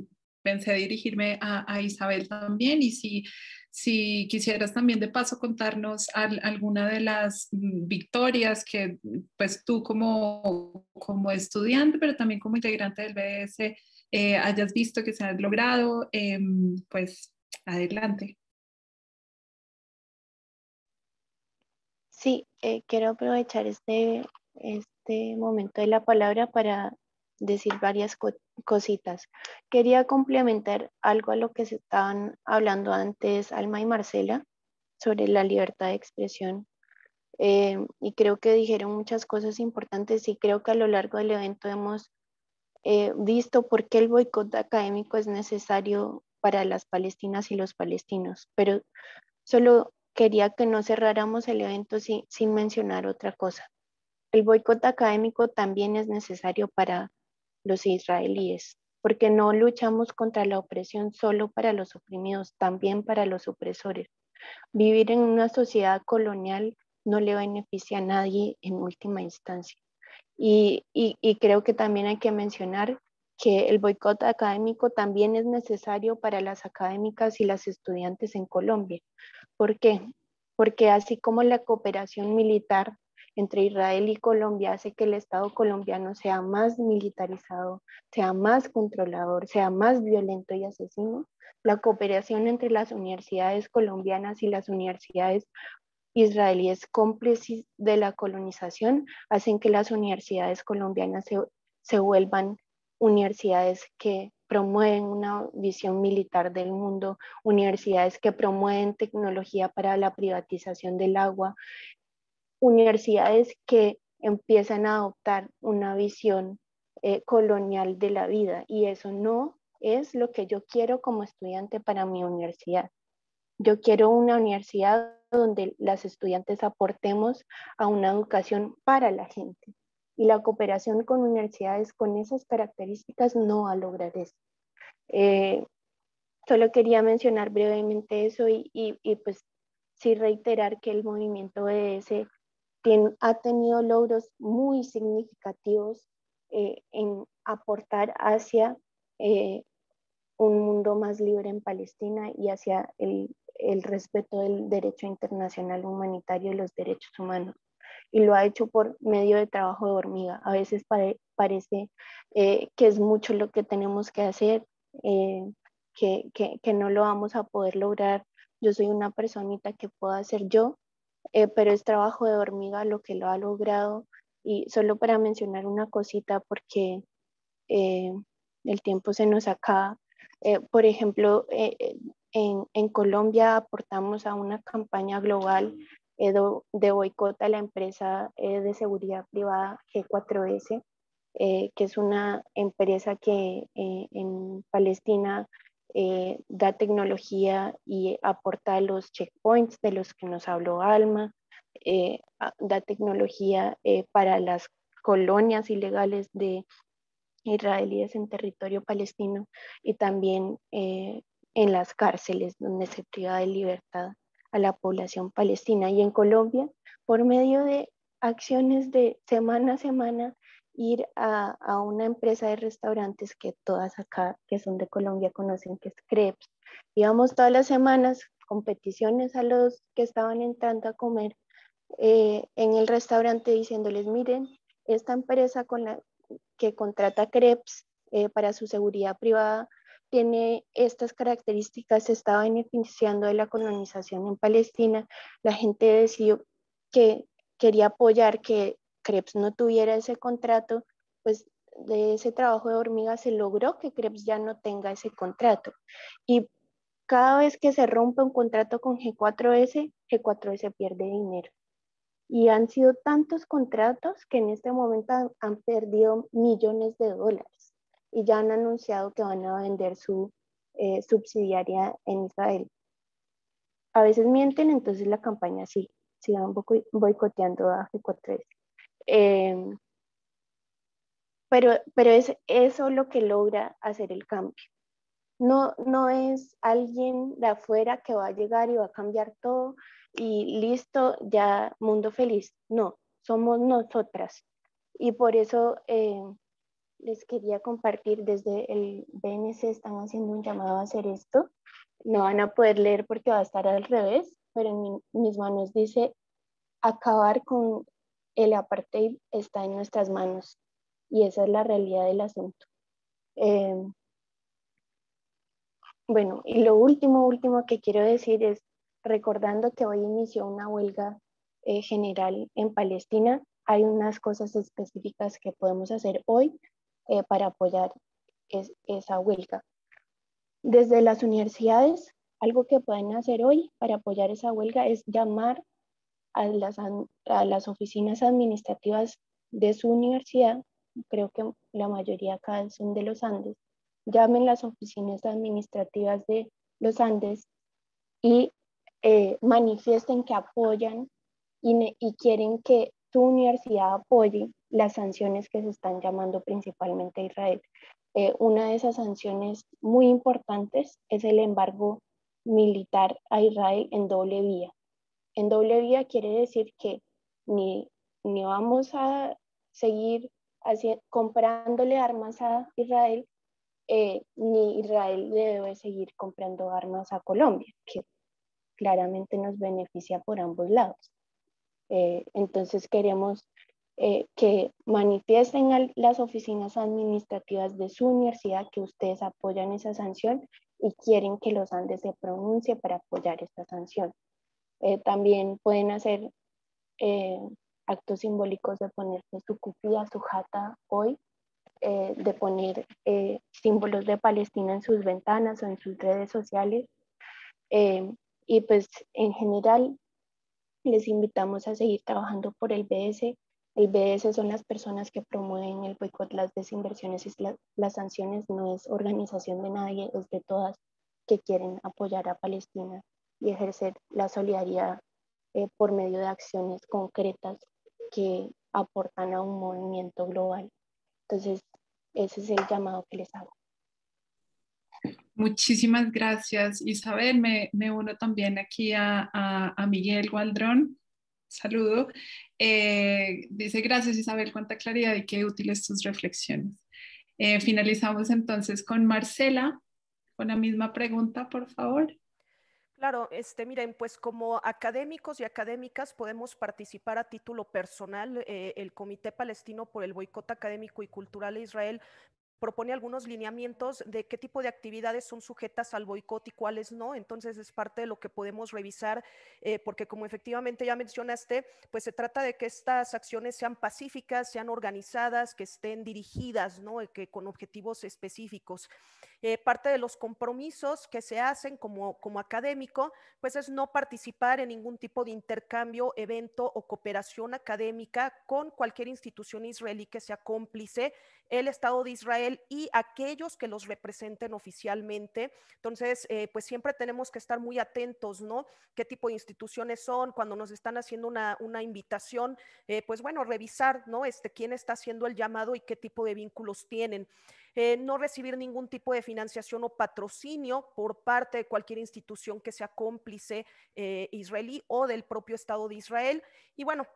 pensé dirigirme a, a Isabel también y si si quisieras también de paso contarnos alguna de las mm, victorias que pues tú como, como estudiante, pero también como integrante del BS, eh, hayas visto que se han logrado, em, pues adelante. Sí, eh, quiero aprovechar este, este momento de la palabra para decir varias cositas. Quería complementar algo a lo que se estaban hablando antes Alma y Marcela sobre la libertad de expresión. Eh, y creo que dijeron muchas cosas importantes y creo que a lo largo del evento hemos eh, visto por qué el boicot académico es necesario para las palestinas y los palestinos. Pero solo quería que no cerráramos el evento sin, sin mencionar otra cosa. El boicot académico también es necesario para los israelíes, porque no luchamos contra la opresión solo para los oprimidos, también para los opresores. Vivir en una sociedad colonial no le beneficia a nadie en última instancia. Y, creo que también hay que mencionar que el boicot académico también es necesario para las académicas y las estudiantes en Colombia. ¿Por qué? Porque así como la cooperación militar entre Israel y Colombia hace que el Estado colombiano sea más militarizado, sea más controlador, sea más violento y asesino. La cooperación entre las universidades colombianas y las universidades israelíes cómplices de la colonización hacen que las universidades colombianas se, se vuelvan universidades que promueven una visión militar del mundo, universidades que promueven tecnología para la privatización del agua, universidades que empiezan a adoptar una visión eh, colonial de la vida y eso no es lo que yo quiero como estudiante para mi universidad. Yo quiero una universidad donde las estudiantes aportemos a una educación para la gente y la cooperación con universidades con esas características no va a lograr eso. Eh, solo quería mencionar brevemente eso y, y, pues sí reiterar que el movimiento Ha tenido logros muy significativos eh, en aportar hacia eh, un mundo más libre en Palestina y hacia el, respeto del derecho internacional humanitario y los derechos humanos. Y lo ha hecho por medio de trabajo de hormiga. A veces parece eh, que es mucho lo que tenemos que hacer, que, que, que no lo vamos a poder lograr. Yo soy una personita que puedo hacer yo, eh, pero es trabajo de hormiga lo que lo ha logrado. Y solo para mencionar una cosita, porque eh, el tiempo se nos acaba. Eh, por ejemplo, en, en, Colombia aportamos a una campaña global de boicot a la empresa de seguridad privada G4S, que es una empresa que en Palestina eh, da tecnología y aporta los checkpoints de los que nos habló Alma, eh, da tecnología eh, para las colonias ilegales de israelíes en territorio palestino y también en las cárceles donde se priva de libertad a la población palestina. Y en Colombia, por medio de acciones de semana a semana, ir a, una empresa de restaurantes que todas acá, que son de Colombia, conocen que es Crepes. Íbamos todas las semanas, competiciones a los que estaban entrando a comer eh, en el restaurante diciéndoles, miren, esta empresa con la que contrata Crepes eh, para su seguridad privada tiene estas características, se está beneficiando de la colonización en Palestina. La gente decidió que quería apoyar que Krebs no tuviera ese contrato, pues de ese trabajo de hormiga se logró que Krebs ya no tenga ese contrato. Y cada vez que se rompe un contrato con G4S, G4S pierde dinero. Y han sido tantos contratos que en este momento han, perdido millones de dólares y ya han anunciado que van a vender su eh, subsidiaria en Israel. A veces mienten, entonces la campaña sí, sigan boicoteando a G4S. Em, pero, pero es eso lo que logra hacer el cambio. No, no es alguien de afuera que va a llegar y va a cambiar todo y listo, ya mundo feliz. No, somos nosotras. Y por eso em, les quería compartir desde el BNC, están haciendo un llamado a hacer esto. No van a poder leer porque va a estar al revés, pero en mis manos dice acabar con el apartheid está en nuestras manos y esa es la realidad del asunto. Em, bueno, y lo último, último que quiero decir es, recordando que hoy inició una huelga eh, general en Palestina, hay unas cosas específicas que podemos hacer hoy eh, para apoyar esa huelga. Desde las universidades, algo que pueden hacer hoy para apoyar esa huelga es llamar a las, a las oficinas administrativas de su universidad, creo que la mayoría acá son de los Andes, llamen las oficinas administrativas de los Andes y eh, manifiesten que apoyan y, y, quieren que tu universidad apoye las sanciones que se están llamando principalmente a Israel. Eh, una de esas sanciones muy importantes es el embargo militar a Israel en doble vía. En doble vía quiere decir que ni, ni vamos a seguir comprándole armas a Israel, eh, ni Israel debe seguir comprando armas a Colombia, que claramente nos beneficia por ambos lados. Eh, entonces queremos eh, que manifiesten a las oficinas administrativas de su universidad que ustedes apoyan esa sanción y quieren que los Andes se pronuncie para apoyar esta sanción. Eh, también pueden hacer eh, actos simbólicos de ponerse su cupida, su jata hoy, eh, de poner símbolos de Palestina en sus ventanas o en sus redes sociales. y pues en general les invitamos a seguir trabajando por el BS. El BS son las personas que promueven el boicot, las desinversiones y las sanciones. No es organización de nadie, es de todas que quieren apoyar a Palestina y ejercer la solidaridad eh, por medio de acciones concretas que aportan a un movimiento global. Entonces, ese es el llamado que les hago. Muchísimas gracias, Isabel. Me, me uno también aquí a, a, Miguel Gualdrón. Saludo. Eh, dice, gracias Isabel, cuánta claridad y qué útiles tus reflexiones. Eh, finalizamos entonces con Marcela, con la misma pregunta, por favor. Claro, este, miren, pues como académicos y académicas podemos participar a título personal. Eh, el Comité Palestino por el Boicot Académico y Cultural de Israel propone algunos lineamientos de qué tipo de actividades son sujetas al boicot y cuáles no. Entonces es parte de lo que podemos revisar, eh, porque como efectivamente ya mencionaste, pues se trata de que estas acciones sean pacíficas, sean organizadas, que estén dirigidas, ¿no? Que con objetivos específicos. Eh, parte de los compromisos que se hacen como, como académico, pues es no participar en ningún tipo de intercambio, evento o cooperación académica con cualquier institución israelí que sea cómplice, el Estado de Israel y aquellos que los representen oficialmente. Entonces, eh, pues siempre tenemos que estar muy atentos, ¿no? ¿Qué tipo de instituciones son? Cuando nos están haciendo una, una invitación, eh, pues bueno, revisar, ¿no? Este, quién está haciendo el llamado y qué tipo de vínculos tienen. Eh, no recibir ningún tipo de financiación o patrocinio por parte de cualquier institución que sea cómplice eh, israelí o del propio Estado de Israel. Y bueno,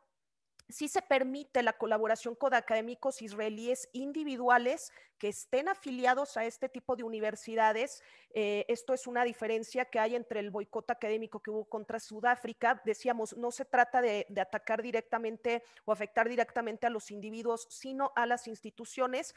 sí se permite la colaboración con académicos israelíes individuales que estén afiliados a este tipo de universidades. Eh, esto es una diferencia que hay entre el boicot académico que hubo contra Sudáfrica. Decíamos, no se trata de, atacar directamente o afectar directamente a los individuos, sino a las instituciones.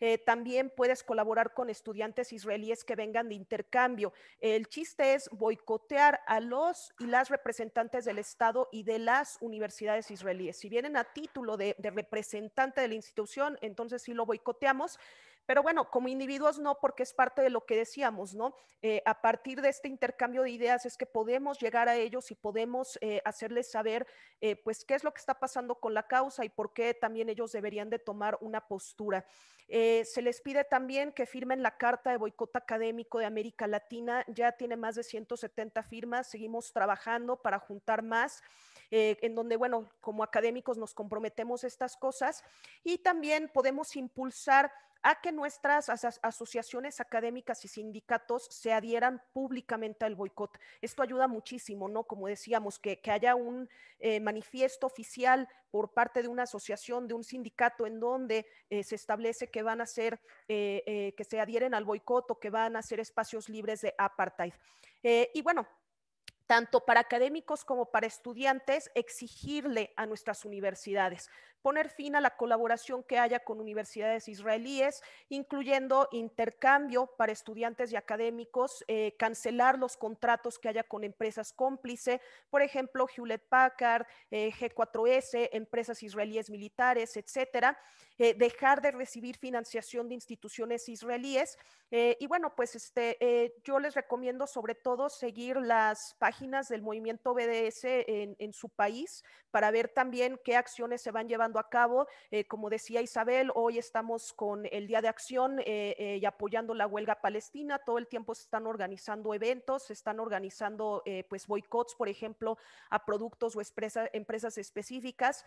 Eh, también puedes colaborar con estudiantes israelíes que vengan de intercambio. El chiste es boicotear a los y las representantes del Estado y de las universidades israelíes. Si vienen a título de, de representante de la institución, entonces sí lo boicoteamos. Pero bueno, como individuos no, porque es parte de lo que decíamos, ¿no? Eh, a partir de este intercambio de ideas es que podemos llegar a ellos y podemos eh, hacerles saber, eh, pues, qué es lo que está pasando con la causa y por qué también ellos deberían de tomar una postura. se les pide también que firmen la Carta de Boicot Académico de América Latina, ya tiene más de 170 firmas, seguimos trabajando para juntar más. en donde, bueno, como académicos nos comprometemos estas cosas y también podemos impulsar a que nuestras asociaciones académicas y sindicatos se adhieran públicamente al boicot. Esto ayuda muchísimo, ¿no? Como decíamos, que, haya un eh, manifiesto oficial por parte de una asociación, de un sindicato, en donde eh, se establece que van a ser, eh, que se adhieren al boicot o que van a ser espacios libres de apartheid. y bueno, tanto para académicos como para estudiantes, exigirle a nuestras universidades poner fin a la colaboración que haya con universidades israelíes, incluyendo intercambio para estudiantes y académicos, eh, cancelar los contratos que haya con empresas cómplice, por ejemplo, Hewlett Packard, eh, G4S, empresas israelíes militares, etcétera, eh, dejar de recibir financiación de instituciones israelíes. y bueno, pues este, yo les recomiendo sobre todo seguir las páginas del movimiento BDS en, en su país para ver también qué acciones se van llevando a cabo. Eh, como decía Isabel, hoy estamos con el Día de Acción eh, eh, y apoyando la huelga palestina. Todo el tiempo se están organizando eventos, se están organizando pues boicots, por ejemplo, a productos o empresas específicas,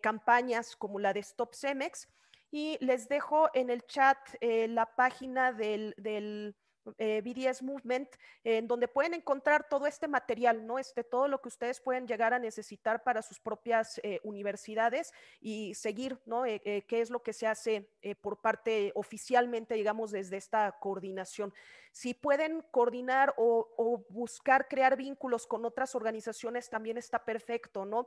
campañas como la de Stop Cemex. Y les dejo en el chat la página del, del eh, BDS Movement, en donde pueden encontrar todo este material, ¿no? Este, todo lo que ustedes pueden llegar a necesitar para sus propias eh, universidades y seguir, ¿no? Eh, qué es lo que se hace por parte oficialmente, digamos, desde esta coordinación. Si pueden coordinar o, buscar crear vínculos con otras organizaciones, también está perfecto, ¿no?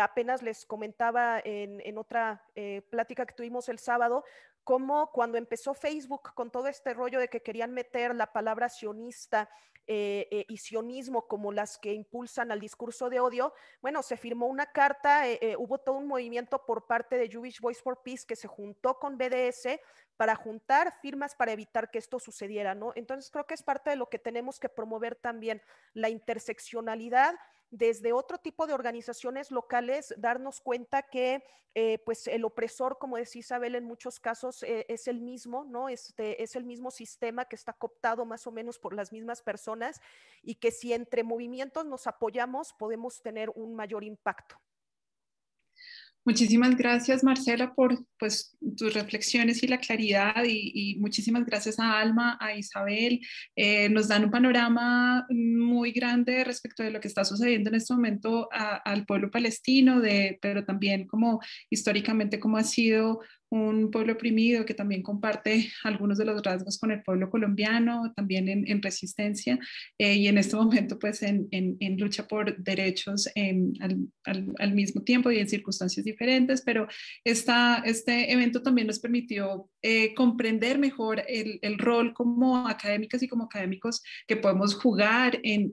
apenas les comentaba en, en otra plática que tuvimos el sábado, como cuando empezó Facebook con todo este rollo de que querían meter la palabra sionista eh, eh, y sionismo como las que impulsan al discurso de odio, bueno, se firmó una carta, eh, hubo todo un movimiento por parte de Jewish Voice for Peace que se juntó con BDS para juntar firmas para evitar que esto sucediera, ¿no? Entonces creo que es parte de lo que tenemos que promover también, la interseccionalidad desde otro tipo de organizaciones locales darnos cuenta que eh, pues el opresor, como decía Isabel, en muchos casos eh, es el mismo, ¿no? Este, es el mismo sistema que está cooptado más o menos por las mismas personas y que si entre movimientos nos apoyamos podemos tener un mayor impacto. Muchísimas gracias, Marcela, por pues, tus reflexiones y la claridad y, muchísimas gracias a Alma, a Isabel. Eh, nos dan un panorama muy grande respecto de lo que está sucediendo en este momento al pueblo palestino, de, pero también como históricamente cómo ha sido un pueblo oprimido que también comparte algunos de los rasgos con el pueblo colombiano, también en, resistencia eh, y en este momento pues en, lucha por derechos al, al, mismo tiempo y en circunstancias diferentes, pero esta, este evento también nos permitió eh, comprender mejor el, el, rol como académicas y como académicos que podemos jugar en,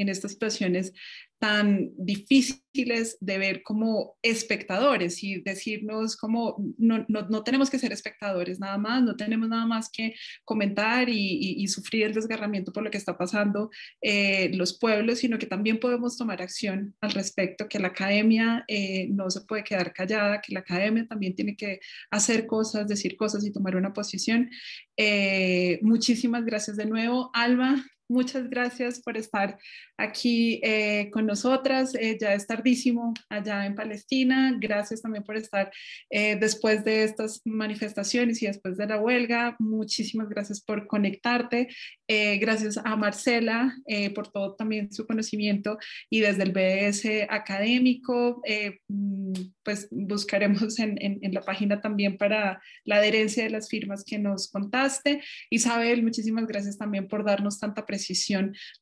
en estas situaciones tan difíciles de ver como espectadores y decirnos como no, no, no, tenemos que ser espectadores nada más, no tenemos nada más que comentar y, y, sufrir el desgarramiento por lo que está pasando eh, los pueblos, sino que también podemos tomar acción al respecto, que la academia eh, no se puede quedar callada, que la academia también tiene que hacer cosas, decir cosas y tomar una posición. Eh, muchísimas gracias de nuevo, Alba muchas gracias por estar aquí eh, con nosotras. Eh, ya es tardísimo allá en Palestina. Gracias también por estar eh, después de estas manifestaciones y después de la huelga. Muchísimas gracias por conectarte. gracias a Marcela por todo también su conocimiento y desde el BS académico, mm, pues buscaremos en, en la página también para la adherencia de las firmas que nos contaste. Isabel, muchísimas gracias también por darnos tanta presencia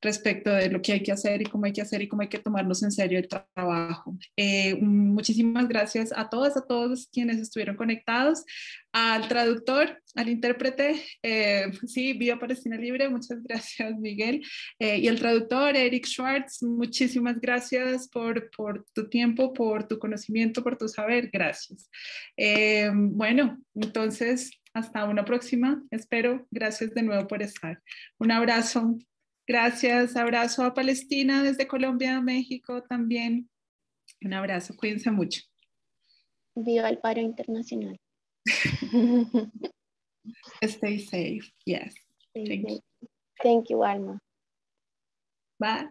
respecto de lo que hay que hacer y cómo hay que hacer y cómo hay que tomarnos en serio el trabajo. Eh, muchísimas gracias a todas, a todos quienes estuvieron conectados, al traductor, al intérprete, eh, sí, Viva Palestina Libre, muchas gracias Miguel, eh, y el traductor Eric Schwartz, muchísimas gracias por, por tu tiempo, por tu conocimiento, por tu saber, gracias. bueno, entonces hasta una próxima, espero. Gracias de nuevo por estar. Un abrazo. Gracias. Abrazo a Palestina desde Colombia, México también. Un abrazo. Cuídense mucho. Viva el paro internacional. Stay safe. Yes. Thank you. Thank you, Alma. Bye.